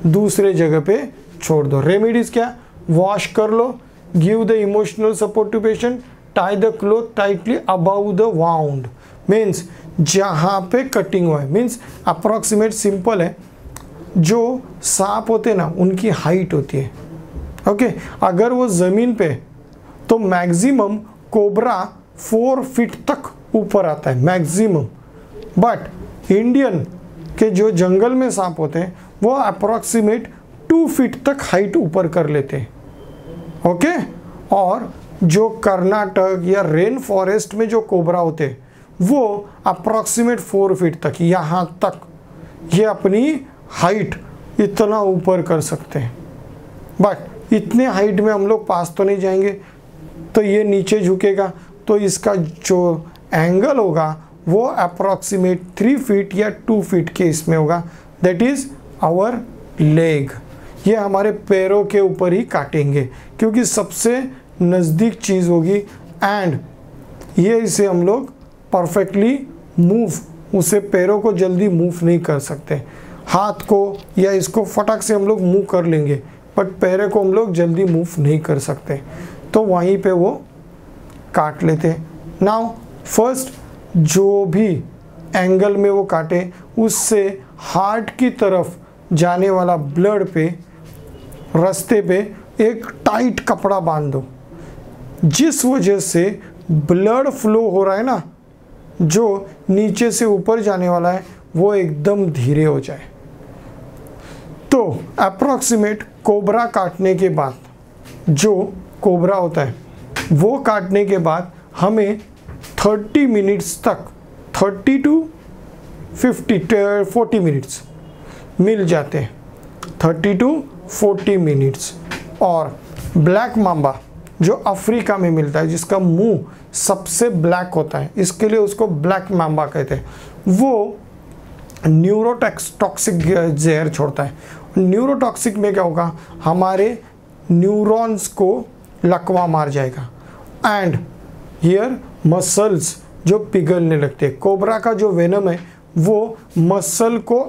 दूसरे जगह पे छोड़ दो। रेमेडीज क्या? वॉश कर लो। Give the emotional support to patient tie the cloth tightly above the wound means जहाँ पे कटिंग हुआ है। मीन्स अप्रॉक्सीमेट सिंपल है। जो सांप होते ना, उनकी हाइट होती है। Okay okay? अगर वो ज़मीन पे तो मैक्सिमम कोबरा फोर फीट तक ऊपर आता है मैक्सिमम बट इंडियन के जो जंगल में सांप होते हैं, वो अप्रोक्सीमेट टू फीट तक हाइट ऊपर कर लेते हैं. ओके और जो कर्नाटक या रेन फॉरेस्ट में जो कोबरा होते हैं, वो अप्रोक्सीमेट फोर फीट तक, यहाँ तक. ये अपनी हाइट इतना ऊपर कर सकते हैं. बट इतने हाइट में हम लोग पास तो नहीं जाएँगे तो ये नीचे झुकेगा. तो इसका जो एंगल होगा, वो अप्रॉक्सीमेट थ्री फीट या टू फीट के इसमें होगा. दैट इज़ आवर लेग ये हमारे पैरों के ऊपर ही काटेंगे, क्योंकि सबसे नज़दीक चीज़ होगी एंड ये इसे हम लोग परफेक्टली मूव उसे पैरों को जल्दी मूव नहीं कर सकते. हाथ को या इसको फटक से हम लोग मूव कर लेंगे बट पैरों को हम लोग जल्दी मूव नहीं कर सकते. तो वहीं पे वो काट लेते नाउ फ़र्स्ट जो भी एंगल में वो काटे, उससे हार्ट की तरफ़ जाने वाला ब्लड पे, रास्ते पे एक टाइट कपड़ा बाँध दो। जिस वजह से ब्लड फ्लो हो रहा है ना, जो नीचे से ऊपर जाने वाला है, वो एकदम धीरे हो जाए। तो अप्रॉक्सीमेट कोबरा काटने के बाद जो कोबरा होता है वो काटने के बाद हमें 30 मिनट्स तक 30 टू 50 40 मिनट्स मिल जाते हैं। 30 टू 40 मिनट्स और ब्लैक माम्बा जो अफ्रीका में मिलता है, जिसका मुँह सबसे ब्लैक होता है, इसके लिए उसको ब्लैक माम्बा कहते हैं। वो न्यूरोटॉक्सिक जहर छोड़ता है। न्यूरोटॉक्सिक में क्या होगा? हमारे न्यूरॉन्स को लकवा मार जाएगा। एंड हियर मसल्स जो पिघलने लगते हैं। कोबरा का जो वेनम है वो मसल को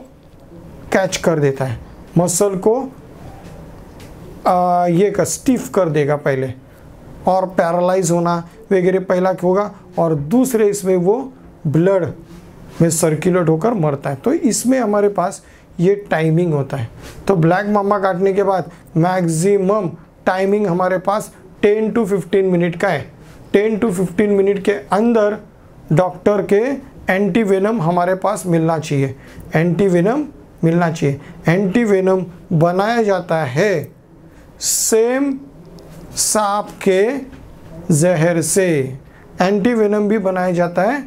कैच कर देता है। मसल को आ, ये का स्टिफ कर देगा पहले। और पैरालाइज होना वगैरह पहला होगा? और दूसरे इसमें वो ब्लड में सर्कुलेट होकर मरता है। तो इसमें हमारे पास ये टाइमिंग होता है। तो ब्लैक मामा काटने के बाद मैक्सिमम टाइमिंग हमारे पास 10 टू 15 मिनट का है। 10 टू 15 मिनट के अंदर डॉक्टर के एंटीवेनम हमारे पास मिलना चाहिए। एंटीवेनम मिलना चाहिए। एंटीवेनम बनाया जाता है सेम सांप के जहर से। एंटीवेनम भी बनाया जाता है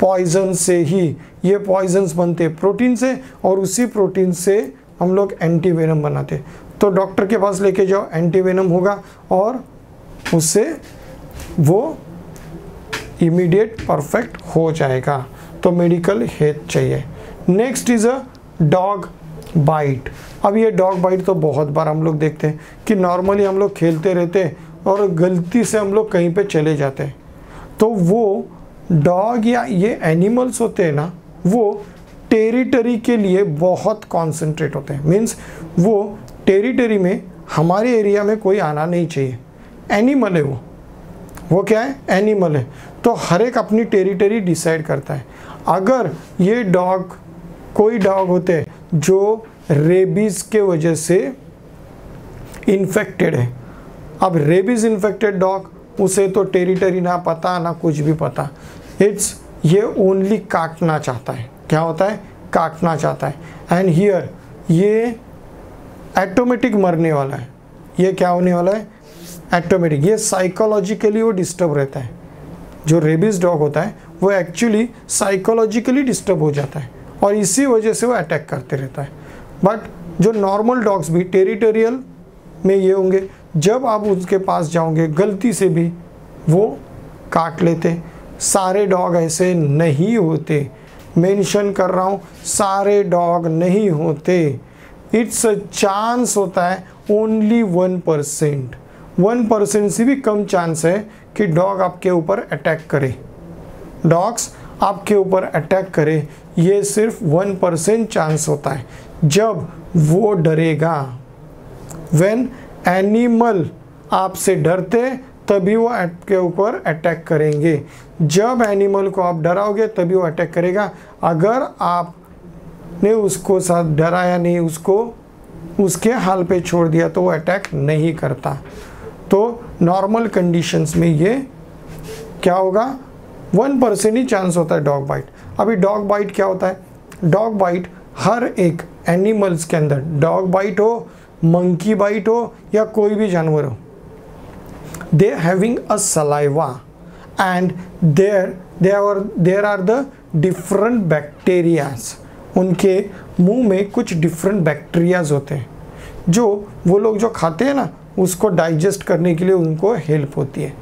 पॉइजन से ही। ये पॉइजन्स बनते हैं प्रोटीन से और उसी प्रोटीन से हम लोग एंटीवेनम बनाते बनाते तो डॉक्टर के पास लेके जाओ एंटीवेनम होगा और उससे वो इमीडिएट परफेक्ट हो जाएगा। तो मेडिकल हेल्थ चाहिए। Next is a dog bite अब ये डॉग बाइट तो बहुत बार हम लोग देखते हैं कि नॉर्मली हम लोग खेलते रहते हैं और गलती से हम लोग कहीं पे चले जाते हैं। तो वो डॉग या ये एनिमल्स होते हैं ना, वो टेरिटरी के लिए बहुत कॉन्सेंट्रेट होते हैं। मीन्स वो टेरिटरी में हमारे एरिया में कोई आना नहीं चाहिए। एनिमल है वो। वो क्या है? एनिमल है। तो हर एक अपनी टेरिटरी डिसाइड करता है। अगर ये डॉग, कोई डॉग होते हैं जो रेबीज के वजह से इन्फेक्टेड है। अब रेबीज इन्फेक्टेड डॉग, उसे तो टेरिटरी ना पता, ना कुछ भी पता। इट्स ये ओनली काटना चाहता है। क्या होता है? काटना चाहता है। एंड हियर ये ऑटोमेटिक मरने वाला है। ये क्या होने वाला है? ऑटोमेटिक ये साइकोलॉजिकली वो डिस्टर्ब रहता है। जो रेबिस डॉग होता है, वो एक्चुअली साइकोलॉजिकली डिस्टर्ब हो जाता है और इसी वजह से वो अटैक करते रहता है। बट जो नॉर्मल डॉग्स भी टेरिटोरियल में ये होंगे, जब आप उसके पास जाओगे, गलती से भी वो काट लेते। सारे डॉग ऐसे नहीं होते। मेंशन कर रहा हूँ, सारे डॉग नहीं होते। इट्स अ चांस होता है only one percent one percent से भी कम चांस है कि डॉग आपके ऊपर अटैक करे। डॉग्स आपके ऊपर अटैक करे, ये सिर्फ़ वन परसेंट चांस होता है। जब वो डरेगा वेन एनिमल आपसे डरते, तभी वो आपके ऊपर अटैक करेंगे। जब एनिमल को आप डराओगे, तभी वो अटैक करेगा। अगर आपने उसको साथ डराया नहीं, उसको उसके हाल पे छोड़ दिया तो वो अटैक नहीं करता। तो नॉर्मल कंडीशंस में ये क्या होगा? वन परसेंट ही चांस होता है डॉग बाइट अभी डॉग बाइट क्या होता है? डॉग बाइट हर एक एनिमल्स के अंदर डॉग बाइट हो मंकी बाइट हो या कोई भी जानवर हो they having a saliva and there there are the different bacterias उनके मुँह में कुछ डिफरेंट बैक्टीरियाज होते हैं। जो वो लोग जो खाते हैं ना, उसको डाइजेस्ट करने के लिए उनको हेल्प होती है।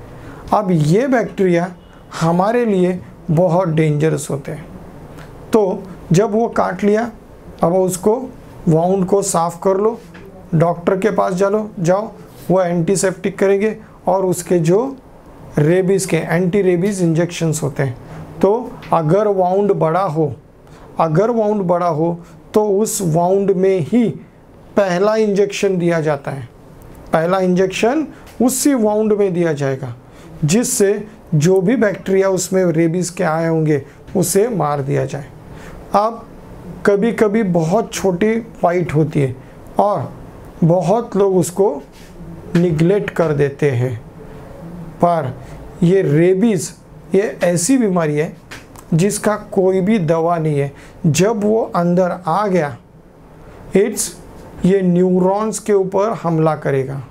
अब ये बैक्टीरिया हमारे लिए बहुत डेंजरस होते हैं। तो जब वो काट लिया, अब उसको वाउंड को साफ़ कर लो डॉक्टर के पास जालो, जाओ, वो एंटीसेप्टिक करेंगे और उसके जो रेबीज़ के एंटी रेबीज़ इंजेक्शंस होते हैं। तो अगर वाउंड बड़ा हो अगर वाउंड बड़ा हो तो उस वाउंड में ही पहला इंजेक्शन दिया जाता है। पहला इंजेक्शन उसी वाउंड में दिया जाएगा, जिससे जो भी बैक्टीरिया उसमें रेबीज़ के आए होंगे, उसे मार दिया जाए। अब कभी कभी बहुत छोटी वाइट होती है और बहुत लोग उसको निगलेक्ट कर देते हैं। पर ये रेबीज़ ये ऐसी बीमारी है जिसका कोई भी दवा नहीं है। जब वो अंदर आ गया इट्स ये न्यूरॉन्स के ऊपर हमला करेगा।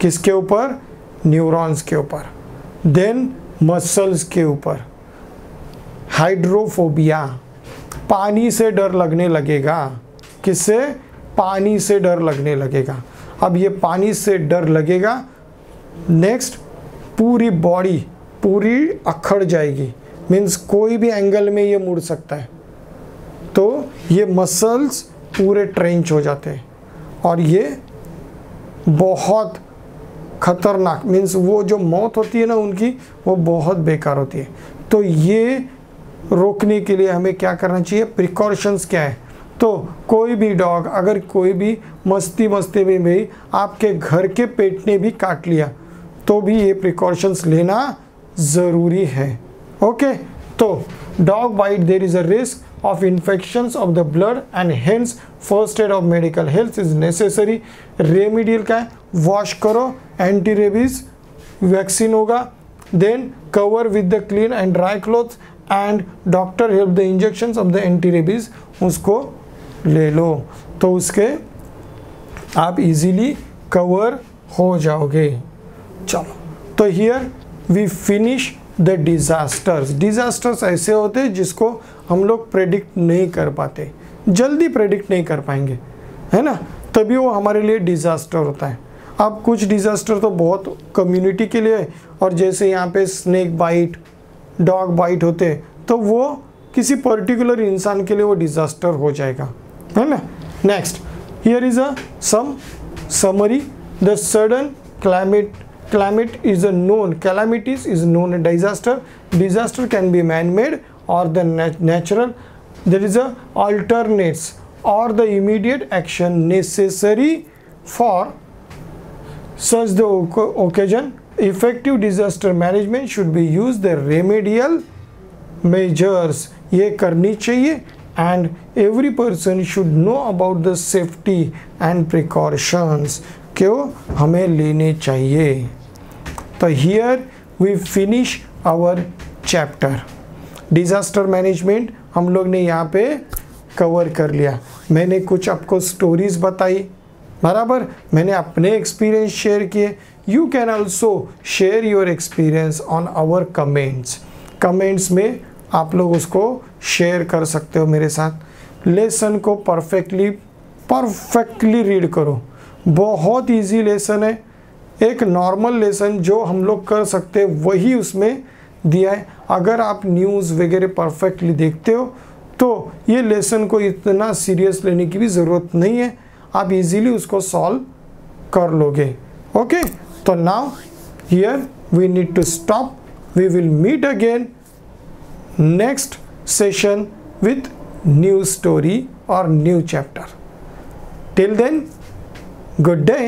किसके ऊपर? न्यूरॉन्स के ऊपर। देन मसल्स के ऊपर। हाइड्रोफोबिया पानी से डर लगने लगेगा। किससे? पानी से डर लगने लगेगा। अब ये पानी से डर लगेगा। नेक्स्ट पूरी बॉडी पूरी अखड़ जाएगी। मीन्स कोई भी एंगल में ये मुड़ सकता है। तो ये मसल्स पूरे ट्रेंच हो जाते हैं। और ये बहुत खतरनाक मीन्स वो जो मौत होती है ना उनकी, वो बहुत बेकार होती है। तो ये रोकने के लिए हमें क्या करना चाहिए? प्रिकॉशंस क्या है? तो कोई भी डॉग अगर कोई भी मस्ती मस्ती में भी आपके घर के पेट ने भी काट लिया तो भी ये प्रिकॉशंस लेना ज़रूरी है। ओके तो dog bite there is a risk of infections of the blood and hence first aid of medical health is necessary remedial का है वॉश करो एंटी रेबीज वैक्सीन होगा then cover with the clean and dry cloth and doctor help the injection of the anti rabies उसको ले लो। तो उसके आप इजीली कवर हो जाओगे। चलो तो here we finish the disasters disasters ऐसे होते हैं जिसको हम लोग प्रेडिक्ट नहीं कर पाते। जल्दी प्रेडिक्ट नहीं कर पाएँगे, है ना? तभी वो हमारे लिए डिज़ास्टर होता है। अब कुछ डिज़ास्टर तो बहुत कम्युनिटी के लिए और जैसे यहाँ पे स्नेक बाइट डॉग बाइट होते तो वो किसी पर्टिकुलर इंसान के लिए वो डिज़ास्टर हो जाएगा, है ना? Next here is a some summary the sudden climate climate is a known calamities is known a disaster disaster can be man made और the natural there is alternates और the immediate action necessary for such the occasion effective disaster management should be use the remedial measures ये करनी चाहिए and every person should know about the safety and precautions क्यों हमें लेने चाहिए तो here we finish our chapter disaster management हम लोग ने यहाँ पे कवर कर लिया। मैंने कुछ आपको स्टोरीज बताई। बराबर, मैंने अपने एक्सपीरियंस शेयर किए। You can also share your experience on our comments comments में आप लोग उसको शेयर कर सकते हो मेरे साथ। लेसन को परफेक्टली परफेक्टली रीड करो। बहुत इजी लेसन है। एक नॉर्मल लेसन जो हम लोग कर सकते हैं, वही उसमें दिया है। अगर आप न्यूज़ वगैरह परफेक्टली देखते हो तो ये लेसन को इतना सीरियस लेने की भी ज़रूरत नहीं है। आप इजीली उसको सॉल्व कर लोगे। ओके तो now here we need to stop we will meet again next session with new story और new chapter till then Good day.